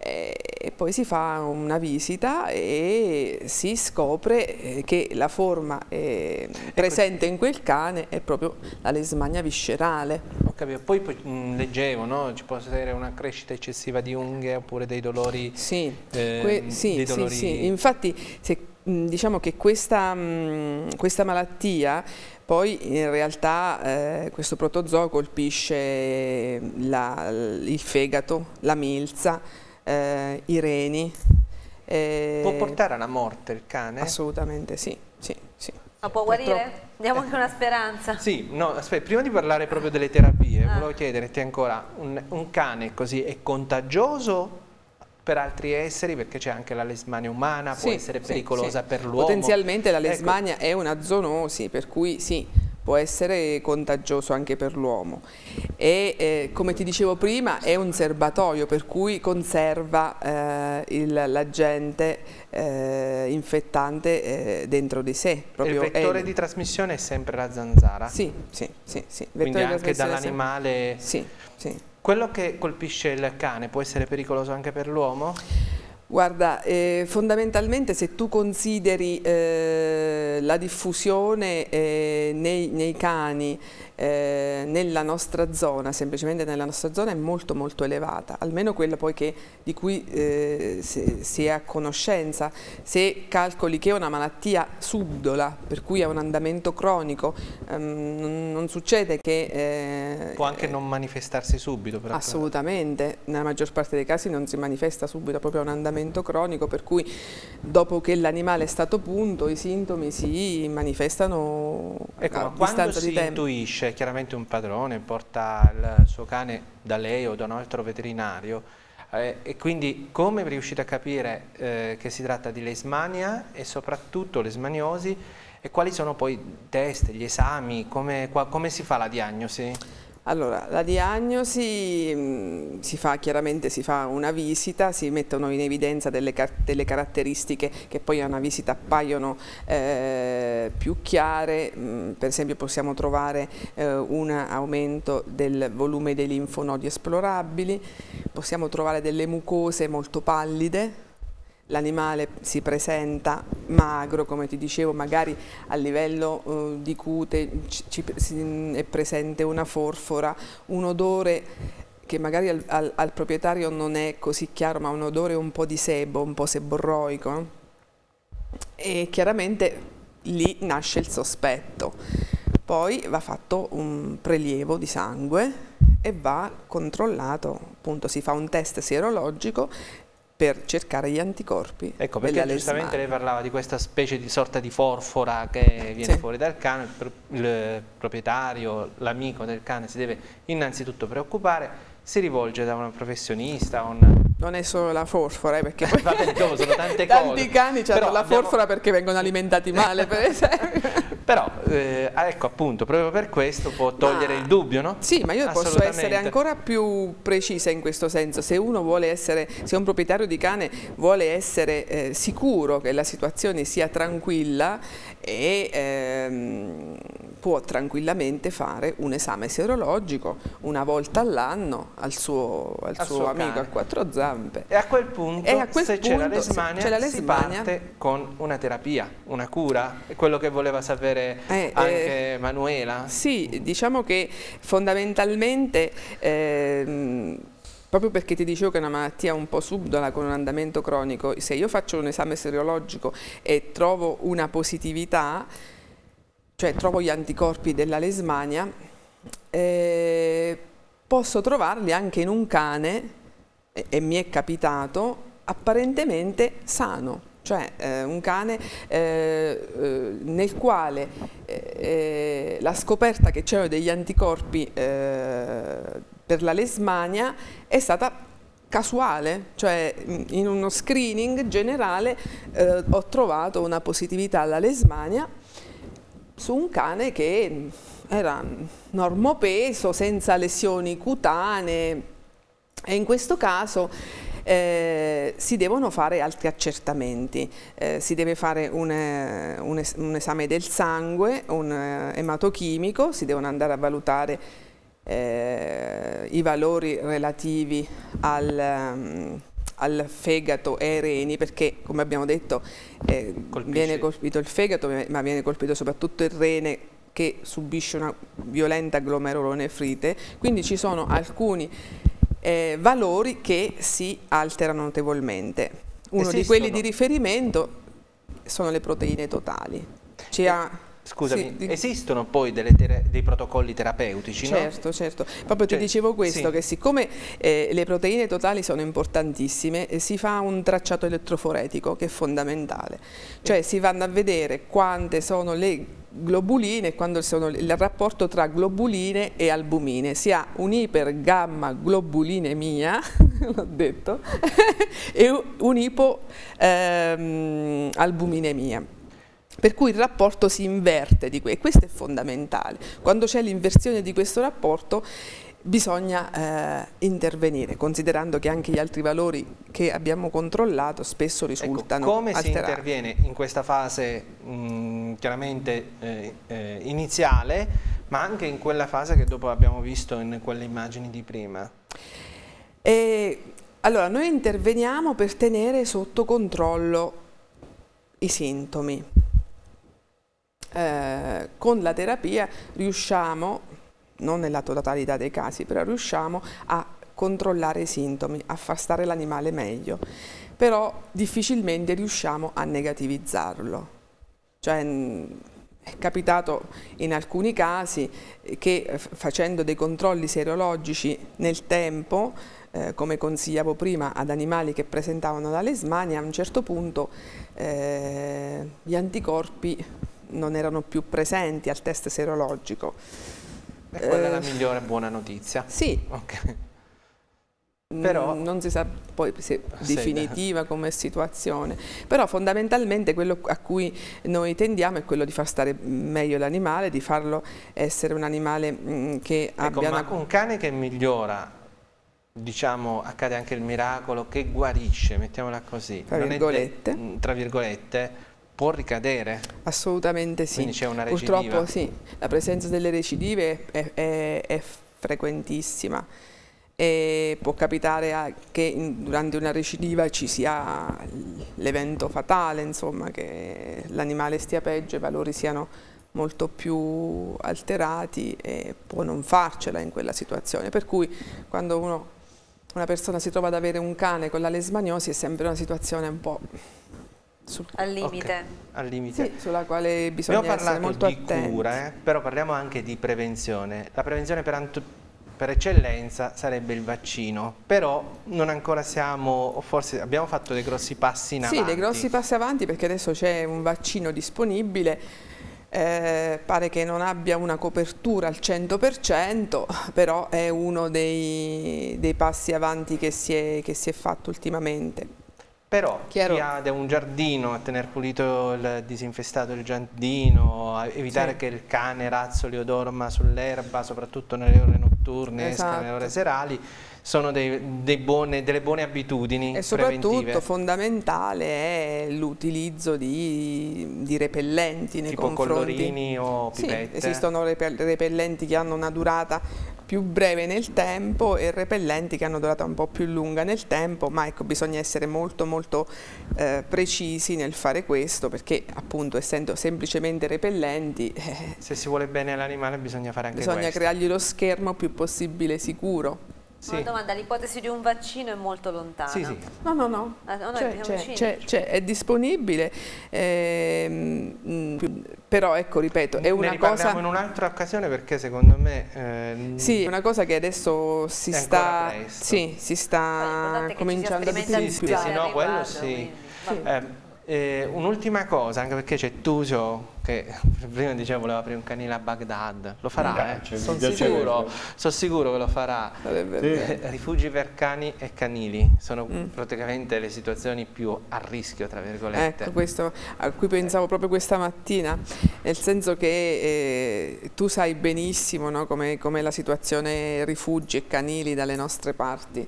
E poi si fa una visita e si scopre eh, che la forma eh, presente in quel cane è proprio la lesmania viscerale. Ho capito. Poi, poi mh, leggevo, no? ci può essere una crescita eccessiva di unghie oppure dei dolori. Sì, eh, sì, dei dolori... sì, sì. infatti se, mh, diciamo che questa, mh, questa malattia poi in realtà eh, questo protozoo colpisce la, il fegato, la milza, eh, i reni. Eh, Può portare alla morte il cane? Assolutamente sì. Ma può guarire? Diamo anche una speranza. Sì, no, aspetta, prima di parlare proprio delle terapie, ah. volevo chiederti ancora, un, un cane così è contagioso per altri esseri perché c'è anche la lesmania umana, sì, può essere pericolosa sì, per l'uomo. Potenzialmente la ecco. lesmania ecco. è una zoonosi, per cui sì, può essere contagioso anche per l'uomo e eh, come ti dicevo prima è un serbatoio per cui conserva eh, l'agente eh, infettante eh, dentro di sé. Proprio il vettore è... di trasmissione è sempre la zanzara? Sì, sì, sì. sì. Quindi anche dall'animale? Sì, sì. Quello che colpisce il cane può essere pericoloso anche per l'uomo? Guarda, eh, fondamentalmente se tu consideri eh, la diffusione eh, nei, nei, cani eh, nella nostra zona, semplicemente nella nostra zona è molto molto elevata, almeno quella poi che, di cui eh, si, si, è a conoscenza. Se calcoli che è una malattia subdola, per cui ha un andamento cronico, ehm, non, succede che... Eh, Può anche non manifestarsi subito? Però. Assolutamente, nella maggior parte dei casi non si manifesta subito, proprio un andamento cronico, per cui dopo che l'animale è stato punto i sintomi si manifestano ecco, a distanza di tempo. intuisce chiaramente un padrone porta il suo cane da lei o da un altro veterinario eh, e quindi come riuscite a capire eh, che si tratta di leishmania e soprattutto lesmaniosi e quali sono poi i test, gli esami, come, come si fa la diagnosi? Allora, la diagnosi mm, si fa chiaramente, si fa una visita, si mettono in evidenza delle, delle caratteristiche che poi a una visita appaiono eh, più chiare, mm, per esempio possiamo trovare eh, un aumento del volume dei linfonodi esplorabili, possiamo trovare delle mucose molto pallide, l'animale si presenta magro, come ti dicevo, magari a livello uh, di cute ci, è presente una forfora, un odore che magari al, al, al, proprietario non è così chiaro, ma un odore un po' di sebo, un po' seborroico. E chiaramente lì nasce il sospetto. Poi va fatto un prelievo di sangue e va controllato, appunto si fa un test sierologico per cercare gli anticorpi. Ecco, perché giustamente lei parlava di questa specie di sorta di forfora che viene sì. fuori dal cane, il proprietario, l'amico del cane si deve innanzitutto preoccupare, si rivolge da una professionista, un... Non è solo la forfora, eh, perché poi Vabbè, sono tante tanti cose. cani hanno la abbiamo... forfora perché vengono alimentati male, per esempio. Però, eh, ecco appunto, proprio per questo può togliere ma, il dubbio, no? Sì, ma io posso essere ancora più precisa in questo senso. Se uno vuole essere, se un proprietario di cane vuole essere eh, sicuro che la situazione sia tranquilla e ehm, può tranquillamente fare un esame serologico una volta all'anno al suo, al al suo, suo amico cane. a quattro zampe. E a quel punto, a quel se c'è la lesmania, la si parte con una terapia, una cura, è quello che voleva sapere sapere eh, anche eh, Manuela? Sì, diciamo che fondamentalmente... Eh, proprio perché ti dicevo che è una malattia un po' subdola con un andamento cronico, se io faccio un esame serologico e trovo una positività, cioè trovo gli anticorpi della lesmania, eh, posso trovarli anche in un cane, e, e mi è capitato, apparentemente sano. Cioè eh, un cane eh, eh, nel quale eh, eh, la scoperta che c'erano degli anticorpi eh, per la lesmania è stata casuale, cioè in uno screening generale ho trovato una positività alla lesmania su un cane che era normopeso, senza lesioni cutanee. E in questo caso eh, si devono fare altri accertamenti, eh, si deve fare un, un, es un, esame del sangue, un ematochimico, si devono andare a valutare eh, i valori relativi al, um, al fegato e ai reni perché come abbiamo detto eh, viene colpito il fegato ma viene colpito soprattutto il rene che subisce una violenta glomerulonefrite quindi ci sono alcuni eh, valori che si alterano notevolmente. Uno Esistono. di quelli di riferimento sono le proteine totali. CA Scusami, sì, esistono poi dei protocolli terapeutici, certo, no? Certo, Proprio cioè, ti dicevo questo, sì. che siccome eh, le proteine totali sono importantissime, eh, si fa un tracciato elettroforetico che è fondamentale. Cioè si vanno a vedere quante sono le globuline, quando sono il rapporto tra globuline e albumine. Si ha un'ipergamma globulinemia, l'ho detto, e un'ipoalbuminemia. Ehm, per cui il rapporto si inverte di que e questo è fondamentale. Quando c'è l'inversione di questo rapporto bisogna eh, intervenire, considerando che anche gli altri valori che abbiamo controllato spesso ecco, risultano ecco, come alterati. si interviene in questa fase mh, chiaramente eh, eh, iniziale, ma anche in quella fase che dopo abbiamo visto in quelle immagini di prima? E, allora, noi interveniamo per tenere sotto controllo i sintomi eh, con la terapia riusciamo, non nella totalità dei casi, però riusciamo a controllare i sintomi, a far stare l'animale meglio, però difficilmente riusciamo a negativizzarlo. Cioè, è capitato in alcuni casi che eh, facendo dei controlli serologici nel tempo, eh, come consigliavo prima ad animali che presentavano la lesmania, a un certo punto eh, gli anticorpi non erano più presenti al test serologico. E quella è la eh, migliore buona notizia. Sì. Okay. Però, non si sa poi se definitiva come situazione, però fondamentalmente quello a cui noi tendiamo è quello di far stare meglio l'animale, di farlo essere un animale mm, che ecco, abbia una... un cane che migliora diciamo accade anche il miracolo che guarisce, mettiamola così, mm, tra virgolette può ricadere? Assolutamente sì. Quindi c'è una recidiva? Purtroppo sì, la presenza delle recidive è, è, è frequentissima e può capitare che durante una recidiva ci sia l'evento fatale, insomma, che l'animale stia peggio, i valori siano molto più alterati e può non farcela in quella situazione. Per cui quando uno, una persona si trova ad avere un cane con la lesmaniosi è sempre una situazione un po' Sul, al limite. Okay, al limite. Sì, sulla quale bisogna essere molto attenti. Abbiamo parlato di cura, eh, però parliamo anche di prevenzione. La prevenzione per, per, eccellenza sarebbe il vaccino, però non ancora siamo, forse abbiamo fatto dei grossi passi in avanti. Sì, dei grossi passi avanti perché adesso c'è un vaccino disponibile, eh, pare che non abbia una copertura al 100%, però è uno dei, dei passi avanti che si, è, che si è fatto ultimamente. Però Chiaro. chi ha un giardino, a tenere pulito il disinfestato del giardino, a evitare sì. che il cane razzoli o dorma sull'erba, soprattutto nelle ore notturne, esatto. esca nelle ore serali, sono dei, dei buone, delle buone abitudini E soprattutto preventive. fondamentale è l'utilizzo di, di, repellenti nei tipo confronti. collorini o pipette. Sì, esistono repellenti che hanno una durata più breve nel tempo e repellenti che hanno durata un po' più lunga nel tempo, ma ecco bisogna essere molto molto eh, precisi nel fare questo perché appunto essendo semplicemente repellenti... Eh, Se si vuole bene all'animale bisogna fare anche bisogna questo. Bisogna creargli lo schermo più possibile sicuro. Sì. Una domanda, l'ipotesi di un vaccino è molto lontana? Sì, sì. No, no, no, ah, no è disponibile, ehm, però ecco, ripeto, è una ne cosa... in un'altra occasione perché secondo me... Eh, sì, è una cosa che adesso si sta... Sì, si sta cominciando a sì, sì, sì, no, quello sì. sì. Eh, eh, Un'ultima cosa, anche perché c'è Tusio che prima diceva voleva aprire un canile a Baghdad, lo farà, eh? sono sicuro, sono sicuro che lo farà. Sì. Rifugi per cani e canili sono mm. praticamente le situazioni più a rischio, tra virgolette. Ecco, questo a cui pensavo proprio questa mattina, nel senso che eh, tu sai benissimo no, come com la situazione rifugi e canili dalle nostre parti.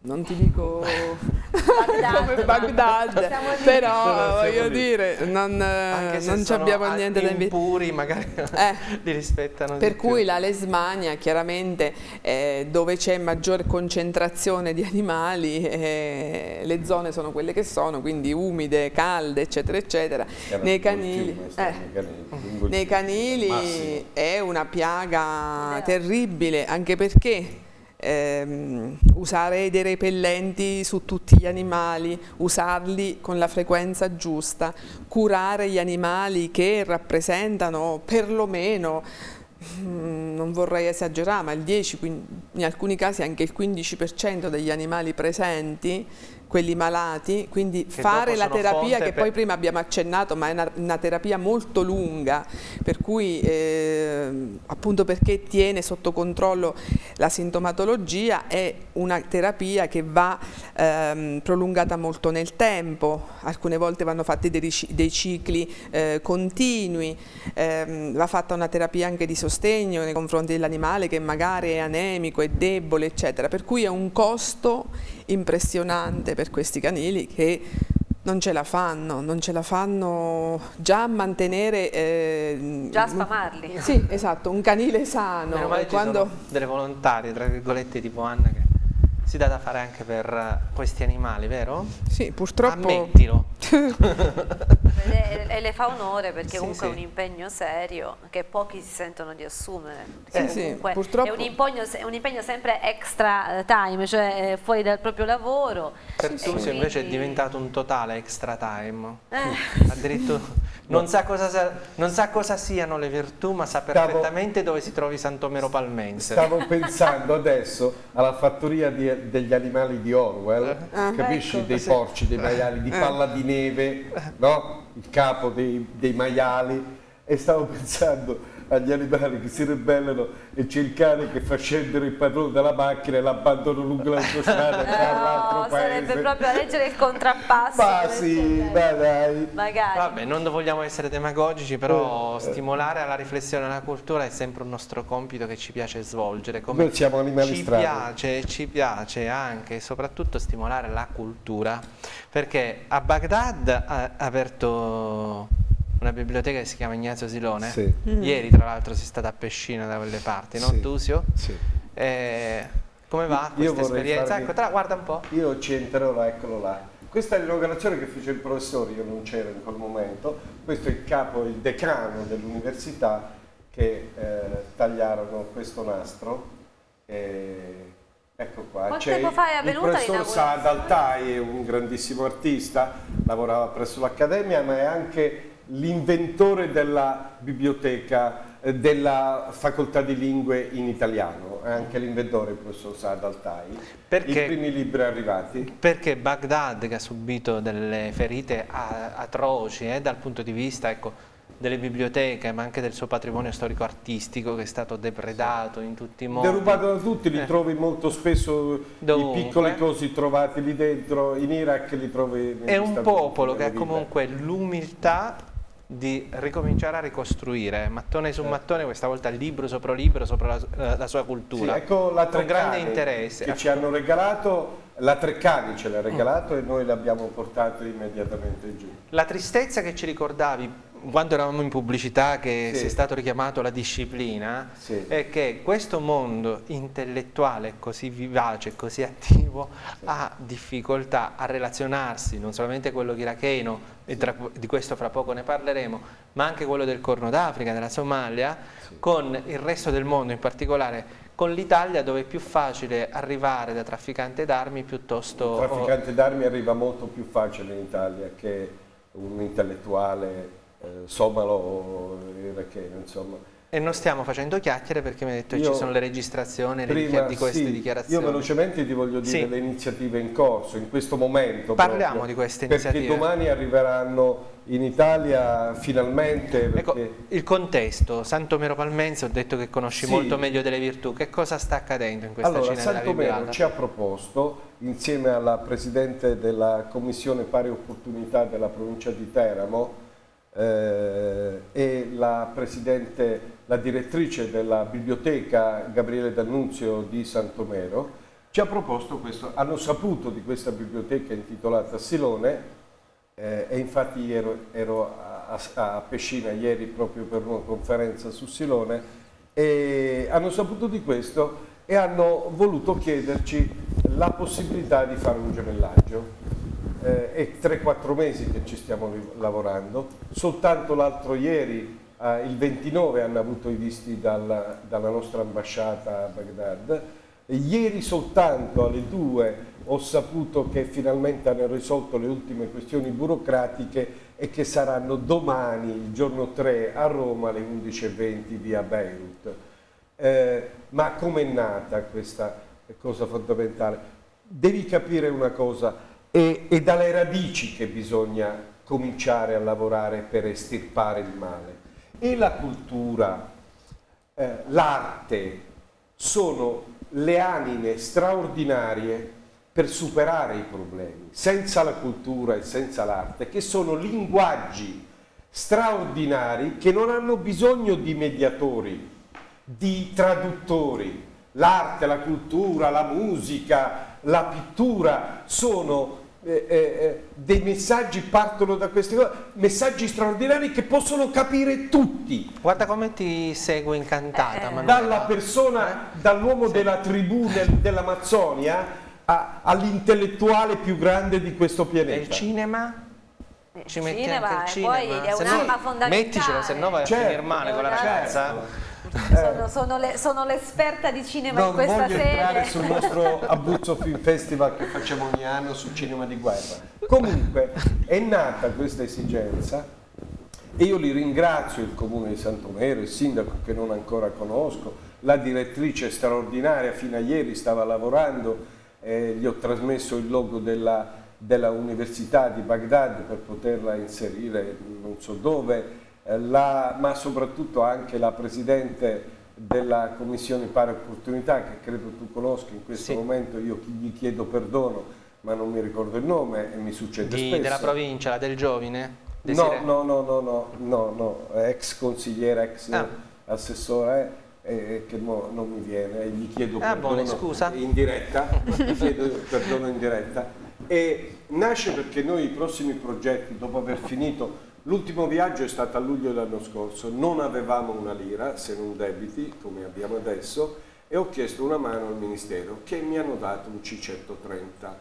Eh, non ti dico Baghdad, come Baghdad, però voglio dire, non, non abbiamo niente da invitare. impuri magari eh, li rispettano Per cui più. la Lesmania chiaramente eh, dove c'è maggiore concentrazione di animali, eh, le zone sono quelle che sono, quindi umide, calde, eccetera, eccetera. Nei canili, eh, nei canili è una piaga terribile, anche perché ehm, usare dei repellenti su tutti gli animali, usarli con la frequenza giusta, curare gli animali che rappresentano perlomeno mm, non vorrei esagerare, ma il 10, in alcuni casi anche il 15% degli animali presenti quelli malati, quindi che fare la terapia che poi prima abbiamo accennato, ma è una, una terapia molto lunga, per cui eh, appunto perché tiene sotto controllo la sintomatologia è una terapia che va ehm, prolungata molto nel tempo, alcune volte vanno fatti dei, dei cicli eh, continui, ehm, va fatta una terapia anche di sostegno nei confronti dell'animale che magari è anemico, è debole, eccetera, per cui è un costo impressionante per questi canili che non ce la fanno, non ce la fanno già a mantenere... Eh, già a sfamarli. Sì, esatto, un canile sano. Meno male quando... delle volontarie, tra virgolette, tipo Anna, che si dà da fare anche per eh, questi animali, vero? Sì, purtroppo... Ammettilo. e, le fa onore perché sì, comunque sì. è un impegno serio che pochi si sentono di assumere. Eh, sì, purtroppo... È un, impegno, è un, impegno, sempre extra time, cioè eh, fuori dal proprio lavoro. Per Susio quindi... invece è diventato un totale extra time. Eh. Addirittura non, sa cosa, non, sa cosa, siano le virtù, ma sa perfettamente stavo, dove si trovi Santomero Palmense. Stavo pensando adesso alla fattoria di, degli animali di Orwell, ah, capisci? Ecco, dei sì. porci, dei maiali, di palla di neve, no? il capo dei, dei maiali, e stavo pensando agli animali che si ribellano e c'è il cane che fa scendere il padrone dalla macchina e l'abbandono lungo l'autostrada no, sarebbe proprio a leggere il contrappasso ma sì, ma dai. Magari. Vabbè, non vogliamo essere demagogici però eh, stimolare alla riflessione alla cultura è sempre un nostro compito che ci piace svolgere come noi siamo animali ci strani. piace, ci piace anche e soprattutto stimolare la cultura perché a Baghdad ha aperto una biblioteca che si chiama Ignazio Silone. Sì. Mm. Ieri tra l'altro si è stata a Pescina da quelle parti, no? Sì. Tusio? Sì. Eh, come va questa esperienza? Farvi... Ecco, tra, guarda un po'. Io ci entrerò, eccolo là. Questa è l'inaugurazione che fece il professore, io non c'ero in quel momento. Questo è il capo, il decano dell'università che eh, tagliarono questo nastro. Eh, ecco qua. Quanto tempo fa è avvenuta Il professor Saad Altai è un grandissimo artista, lavorava presso l'Accademia, ma è anche l'inventore della biblioteca eh, della facoltà di lingue in italiano, è anche l'inventore il professor Saad Altai, perché, i primi libri arrivati. Perché Baghdad che ha subito delle ferite atroci eh, dal punto di vista ecco, delle biblioteche ma anche del suo patrimonio storico-artistico che è stato depredato in tutti i modi. Derubato da tutti, li eh. trovi molto spesso Dovunque. i piccoli cosi trovati lì dentro, in Iraq li trovi... È un popolo che ha comunque l'umiltà di ricominciare a ricostruire mattone su eh. mattone, questa volta libro sopra libro sopra la, la sua cultura. Sì, ecco la con grande interesse. Che ci hanno regalato, la Treccani ce l'ha regalato mm. e noi l'abbiamo portato immediatamente giù. La tristezza che ci ricordavi quando eravamo in pubblicità che sì. è stato richiamato la disciplina, sì. è che questo mondo intellettuale così vivace, così attivo, sì. ha difficoltà a relazionarsi, non solamente quello iracheno, e tra, di questo fra poco ne parleremo, ma anche quello del Corno d'Africa, della Somalia, con il resto del mondo, in particolare con l'Italia dove è più facile arrivare da trafficante d'armi piuttosto... Il trafficante d'armi arriva molto più facile in Italia che un intellettuale somalo o iracheno, insomma. E non stiamo facendo chiacchiere perché mi hai detto che ci sono le registrazioni prima, di queste sì, dichiarazioni. Io velocemente ti voglio dire sì. le iniziative in corso, in questo momento. Parliamo proprio, di queste iniziative. Perché domani arriveranno in Italia finalmente. Ecco, il contesto, Santomero Palmense, ho detto che conosci sì. molto meglio delle virtù, che cosa sta accadendo in questa allora, cena Santomero ci ha proposto, insieme alla Presidente della Commissione Pari Opportunità della provincia di Teramo, eh, e la Presidente, la direttrice della biblioteca Gabriele D'Annunzio di Santomero, ci ha proposto questo, hanno saputo di questa biblioteca intitolata Silone eh, e infatti ero, ero a, a, Pescina ieri proprio per una conferenza su Silone e hanno saputo di questo e hanno voluto chiederci la possibilità di fare un gemellaggio eh, è 3-4 mesi che ci stiamo lavorando, soltanto l'altro ieri, eh, il 29, hanno avuto i visti dal, dalla nostra ambasciata a Baghdad, Ieri soltanto alle 2 ho saputo che finalmente hanno risolto le ultime questioni burocratiche e che saranno domani, il giorno 3, a Roma alle 11.20 via Beirut. Eh, ma com'è nata questa cosa fondamentale? Devi capire una cosa, è, è dalle radici che bisogna cominciare a lavorare per estirpare il male. E la cultura, eh, l'arte, sono le anime straordinarie per superare i problemi, senza la cultura e senza l'arte, che sono linguaggi straordinari che non hanno bisogno di mediatori, di traduttori. L'arte, la cultura, la musica, la pittura sono eh, eh, eh, dei messaggi partono da queste cose, messaggi straordinari che possono capire tutti. Guarda come ti segue incantata. Eh. Dalla persona, dall'uomo sì. della tribù del, dell'Amazzonia all'intellettuale più grande di questo pianeta. E il cinema? Ci metti cinema, anche il cinema. Poi è un'arma fondamentale. Metticelo, se no vai certo, a finire male con la ragazza. Certo. Sono, sono, le, sono l'esperta di cinema non in questa serie. Non voglio entrare sul nostro Abruzzo Film Festival che facciamo ogni anno sul cinema di guerra. Comunque è nata questa esigenza e io li ringrazio il comune di Santomero, il sindaco che non ancora conosco, la direttrice straordinaria, fino a ieri stava lavorando eh, gli ho trasmesso il logo della, della, Università di Baghdad per poterla inserire non so dove, la, ma soprattutto anche la Presidente della Commissione Pari Opportunità che credo tu conosca in questo sì. momento, io gli chiedo perdono ma non mi ricordo il nome e mi succede di, spesso. Della provincia, la del giovine? No, no, no, no, no, no, no, ex consigliere, ex ah. assessore eh, che non mi viene, gli chiedo ah, perdono buone, in diretta, gli chiedo perdono in diretta. E nasce perché noi i prossimi progetti, dopo aver finito, l'ultimo viaggio è stato a luglio dell'anno scorso, non avevamo una lira, se non debiti, come abbiamo adesso, e ho chiesto una mano al Ministero che mi hanno dato un C130.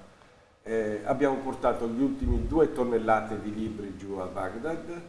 Eh, abbiamo portato gli ultimi due tonnellate di libri giù a Baghdad,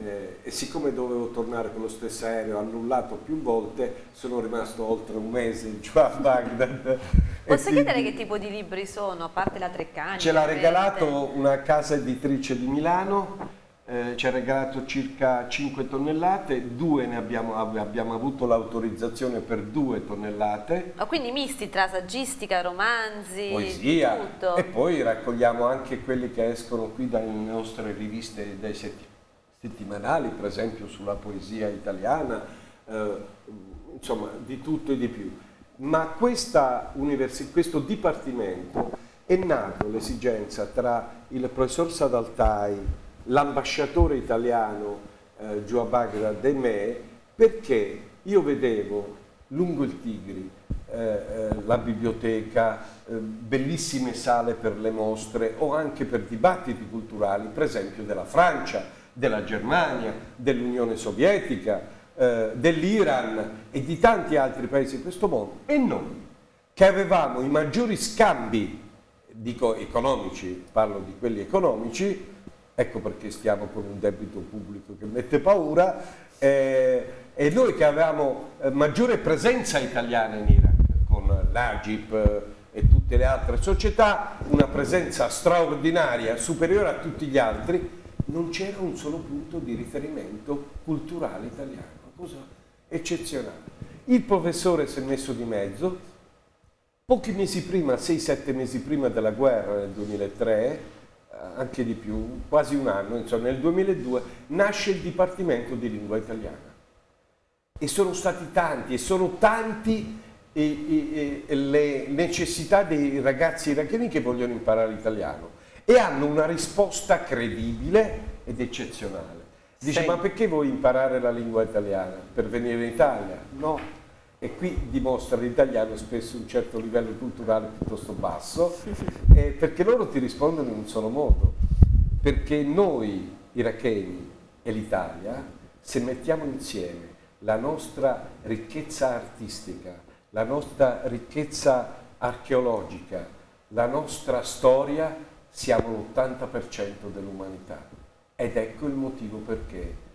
eh, e siccome dovevo tornare con lo stesso aereo annullato più volte, sono rimasto oltre un mese giù a Baghdad. Posso chiedere che tipo di libri sono, a parte la Treccani? Ce l'ha regalato una casa editrice di Milano, eh, ci ha regalato circa 5 tonnellate, due ne abbiamo, abbiamo avuto l'autorizzazione per due tonnellate. Ma quindi misti tra saggistica, romanzi, poesia tutto. e poi raccogliamo anche quelli che escono qui dalle nostre riviste dei settimanali settimanali, per esempio sulla poesia italiana, eh, insomma di tutto e di più. Ma questo dipartimento è nato l'esigenza tra il professor Sadaltai, l'ambasciatore italiano eh, giù a Baghdad e me, perché io vedevo lungo il Tigri eh, eh, la biblioteca, eh, bellissime sale per le mostre o anche per dibattiti culturali, per esempio della Francia, della Germania, dell'Unione Sovietica, eh, dell'Iran e di tanti altri paesi di questo mondo. E noi che avevamo i maggiori scambi, dico economici, parlo di quelli economici, ecco perché stiamo con un debito pubblico che mette paura, eh, e noi che avevamo eh, maggiore presenza italiana in Iraq, con l'Agip eh, e tutte le altre società, una presenza straordinaria, superiore a tutti gli altri, non c'era un solo punto di riferimento culturale italiano, una cosa eccezionale. Il professore si è messo di mezzo, pochi mesi prima, 6-7 mesi prima della guerra nel 2003, eh, anche di più, quasi un anno, insomma nel 2002, nasce il Dipartimento di Lingua Italiana. E sono stati tanti, e sono tanti e, e, e, le necessità dei ragazzi iracheni che vogliono imparare l'italiano e hanno una risposta credibile ed eccezionale. Dice, Sei. ma perché vuoi imparare la lingua italiana? Per venire in Italia? No. E qui dimostra l'italiano spesso un certo livello culturale piuttosto basso, eh, perché loro ti rispondono in un solo modo. Perché noi, iracheni e l'Italia, se mettiamo insieme la nostra ricchezza artistica, la nostra ricchezza archeologica, la nostra storia, siamo l'80% dell'umanità ed ecco il motivo perché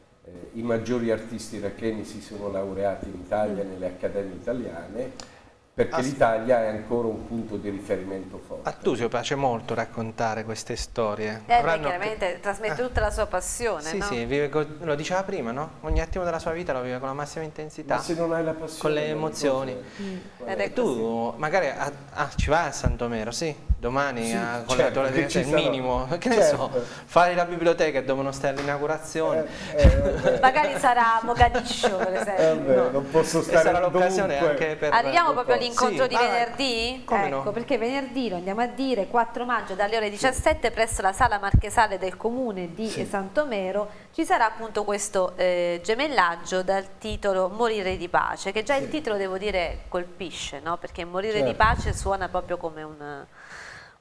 i maggiori artisti iracheni si sono laureati in Italia nelle accademie italiane perché l'Italia è ancora un punto di riferimento forte. A Tusio piace molto raccontare queste storie. Eh, Avranno... chiaramente trasmette ah. tutta la sua passione, Sì, no? sì, vive lo diceva prima, no? Ogni attimo della sua vita lo vive con la massima intensità. Ma se non hai la passione... Con le emozioni. Mm. E tu magari a, a, ci vai a Santomero, sì? Domani sì, a, con certo, la tua il minimo, che ne certo. so, fare la biblioteca e devono stare all'inaugurazione. Eh, eh, magari sarà a Mogadiscio, per esempio. Eh, no. Non posso stare sarà l'occasione anche per... Arriviamo proprio all'incontro sì. di venerdì venerdì? Come ecco, no? perché venerdì, lo andiamo a dire, 4 maggio dalle ore 17 presso la sala marchesale del comune di sì. Santomero ci sarà appunto questo eh, gemellaggio dal titolo Morire di pace, che già sì. il titolo devo dire colpisce, no? perché morire certo. di pace suona proprio come un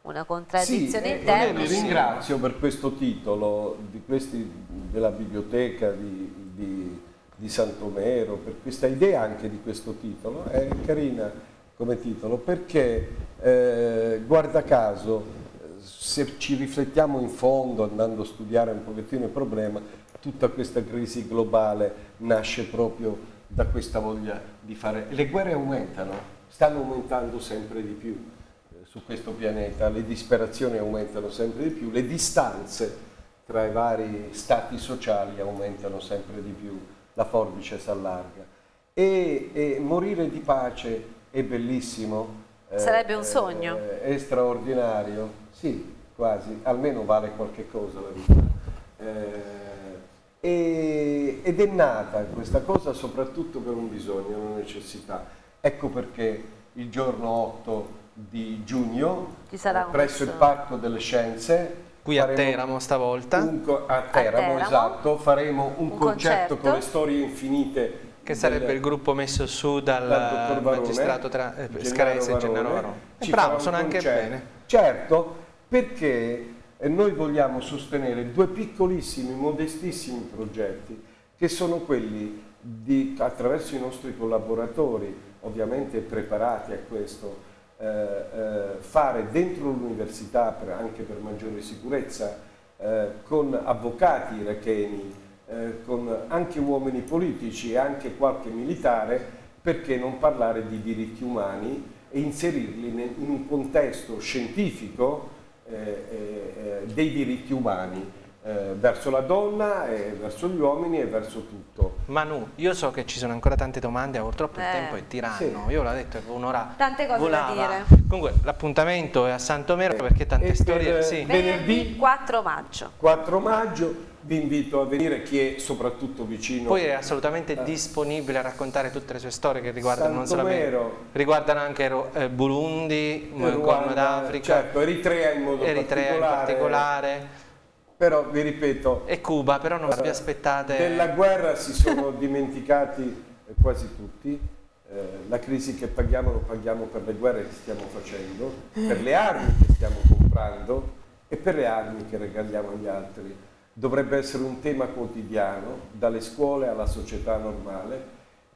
una contraddizione sì, interna. Io vi ringrazio per questo titolo di questi, della biblioteca di, di, di Santomero, per questa idea anche di questo titolo, è carina come titolo perché eh, guarda caso se ci riflettiamo in fondo andando a studiare un pochettino il problema tutta questa crisi globale nasce proprio da questa voglia di fare. Le guerre aumentano stanno aumentando sempre di più. eh, su questo pianeta le disperazioni aumentano sempre di più le distanze tra i vari stati sociali aumentano sempre di più la forbice si allarga e, e morire di pace è bellissimo. Eh, Sarebbe un sogno. Eh, è straordinario, sì, quasi, almeno vale qualche cosa la vita. Eh, ed è nata questa cosa soprattutto per un bisogno, una necessità. Ecco perché il giorno 8 di giugno, presso il Parco delle Scienze, Qui a Teramo stavolta. Un, a, Teramo, a Teramo, esatto, faremo un, un concerto, concerto con le storie infinite che sarebbe del, il gruppo messo su dal, dal magistrato tra, eh, Scarese e Gennaro Varone. Eh, bravo, sono anche bene. Certo, perché noi vogliamo sostenere due piccolissimi, modestissimi progetti che sono quelli di, attraverso i nostri collaboratori, ovviamente preparati a questo, fare dentro l'università, anche per maggiore sicurezza, eh, con avvocati iracheni, eh, con anche uomini politici e anche qualche militare, perché non parlare di diritti umani e inserirli in un contesto scientifico eh, eh, dei diritti umani. Eh, verso la donna, e verso gli uomini e verso tutto. Manu, io so che ci sono ancora tante domande, purtroppo il eh, tempo è tiranno, sì. io l'ho detto, è un'ora Tante cose volava. da dire. Comunque l'appuntamento è a Santomero perché tante e storie... Per, sì. Venerdì 4 maggio. 4 maggio vi invito a venire chi è soprattutto vicino. Poi è assolutamente eh. disponibile a raccontare tutte le sue storie che riguardano non solamente riguardano anche eh, Burundi, Corno d'Africa, certo, Eritrea in modo Eritrea particolare. In particolare. Però vi ripeto. E Cuba, però non vi aspettate. Della guerra si sono dimenticati quasi tutti. Eh, la crisi che paghiamo lo paghiamo per le guerre che stiamo facendo, per le armi che stiamo comprando e per le armi che regaliamo agli altri dovrebbe essere un tema quotidiano, dalle scuole alla società normale.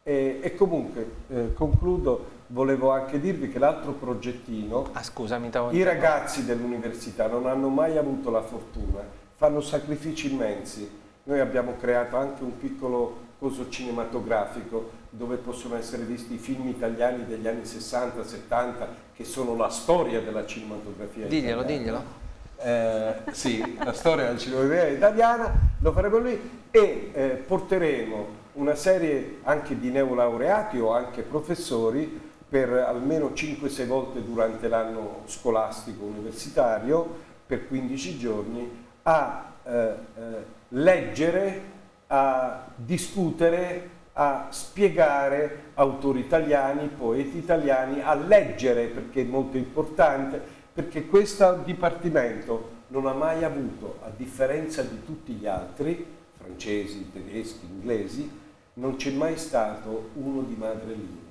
E, e comunque, eh, concludo, volevo anche dirvi che l'altro progettino, ah, scusami, i ragazzi dell'università non hanno mai avuto la fortuna, fanno sacrifici immensi. Noi abbiamo creato anche un piccolo coso cinematografico dove possono essere visti i film italiani degli anni 60-70 che sono la storia della cinematografia diglielo, italiana. Diglielo, eh, sì, la storia della cinematografia italiana, lo faremo lì e eh, porteremo una serie anche di neolaureati o anche professori per almeno 5-6 volte durante l'anno scolastico universitario per 15 giorni a eh, eh, leggere, a discutere, a spiegare autori italiani, poeti italiani, a leggere perché è molto importante perché questo dipartimento non ha mai avuto, a differenza di tutti gli altri, francesi, tedeschi, inglesi, non c'è mai stato uno di madrelingua.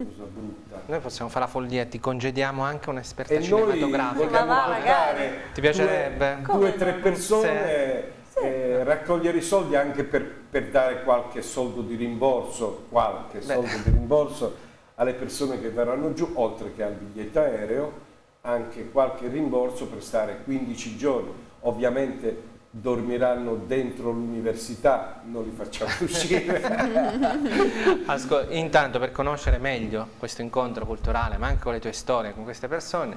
Cosa brutta. Noi possiamo fare la follia, ti congediamo anche un'esperta e cinematografica. Ma portare ti piacerebbe? due o tre persone, sì. eh, raccogliere i soldi anche per, per, dare qualche soldo di rimborso, qualche Beh. soldo di rimborso alle persone che verranno giù, oltre che al biglietto aereo anche qualche rimborso per stare 15 giorni. Ovviamente dormiranno dentro l'università, non li facciamo uscire. Ascol intanto per conoscere meglio questo incontro culturale, ma anche con le tue storie, con queste persone,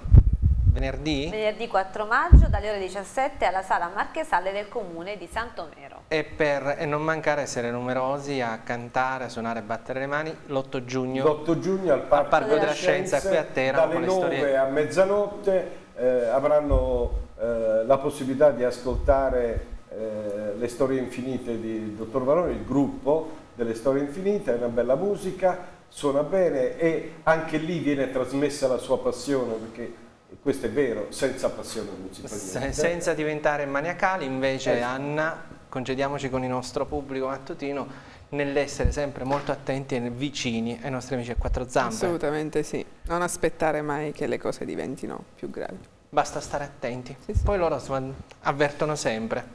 venerdì? Venerdì 4 maggio dalle ore 17 alla sala marchesale del comune di Santomero. E per e non mancare essere numerosi a cantare, a suonare e battere le mani l'8 giugno. L'8 giugno al Parco, Parco della, Scienza, qui a Teramo. Dalle 9 a mezzanotte eh, avranno eh, la possibilità di ascoltare eh, le storie infinite di Dottor Varone, il gruppo delle storie infinite, è una bella musica, suona bene e anche lì viene trasmessa la sua passione perché questo è vero, senza passione non si fa niente. Senza diventare maniacali, invece eh. Anna, concediamoci con il nostro pubblico mattutino, nell'essere sempre molto attenti e vicini ai nostri amici a quattro zampe. Assolutamente sì, non aspettare mai che le cose diventino più gravi. Basta stare attenti. Sì, sì. Poi loro insomma, avvertono sempre.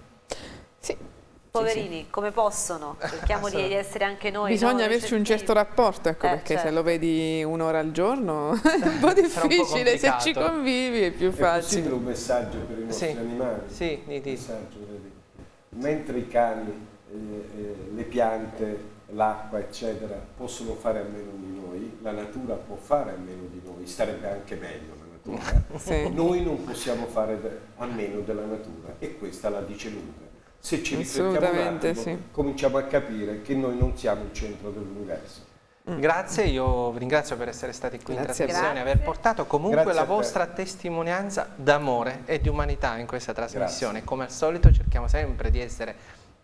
Sì. Poverini, sì, come possono? Cerchiamo di essere anche noi. Bisogna no? averci un certo rapporto, ecco, eh, perché certo. se lo vedi un'ora al giorno è un po' difficile, un po se ci convivi è più facile. È un messaggio per i nostri animali? Sì, messaggio, Mentre i cani, eh, eh, le piante, l'acqua, eccetera, possono fare a meno di noi, la natura può fare a meno di noi, starebbe anche meglio sì. Noi non possiamo fare a meno della natura e questa la dice lunga. Se ci riflettiamo un attimo, sì. cominciamo a capire che noi non siamo il centro dell'universo. Mm. Grazie, io vi ringrazio per essere stati qui Grazie in trasmissione e aver portato comunque Grazie la vostra testimonianza d'amore e di umanità in questa trasmissione. Grazie. Come al solito cerchiamo sempre di essere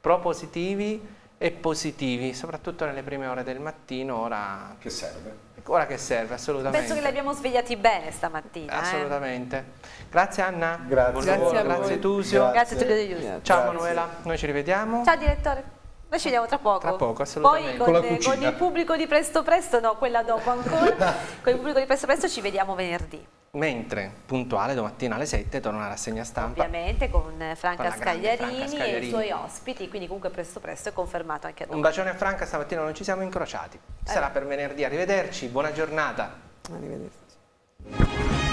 propositivi e positivi, soprattutto nelle prime ore del mattino, ora... Che serve? Ora che serve, assolutamente. Penso che li abbiamo svegliati bene stamattina. Eh. Assolutamente. Eh. Grazie Anna. Grazie. Grazie, a grazie Tusio. Grazie, grazie a tutti. Ciao grazie. Manuela, noi ci rivediamo. Ciao direttore. Noi ci vediamo tra poco. Tra poco, assolutamente. Poi con, con, con il pubblico di Presto Presto, no, quella dopo ancora, con il pubblico di Presto Presto ci vediamo venerdì. Mentre puntuale domattina alle 7 torna la rassegna stampa. Ovviamente con Franca, con Scagliarini, Franca Scagliarini, e i suoi ospiti, quindi comunque presto presto è confermato anche a noi. Un bacione a Franca, stamattina non ci siamo incrociati. Sarà eh. per venerdì, arrivederci, buona giornata. Arrivederci.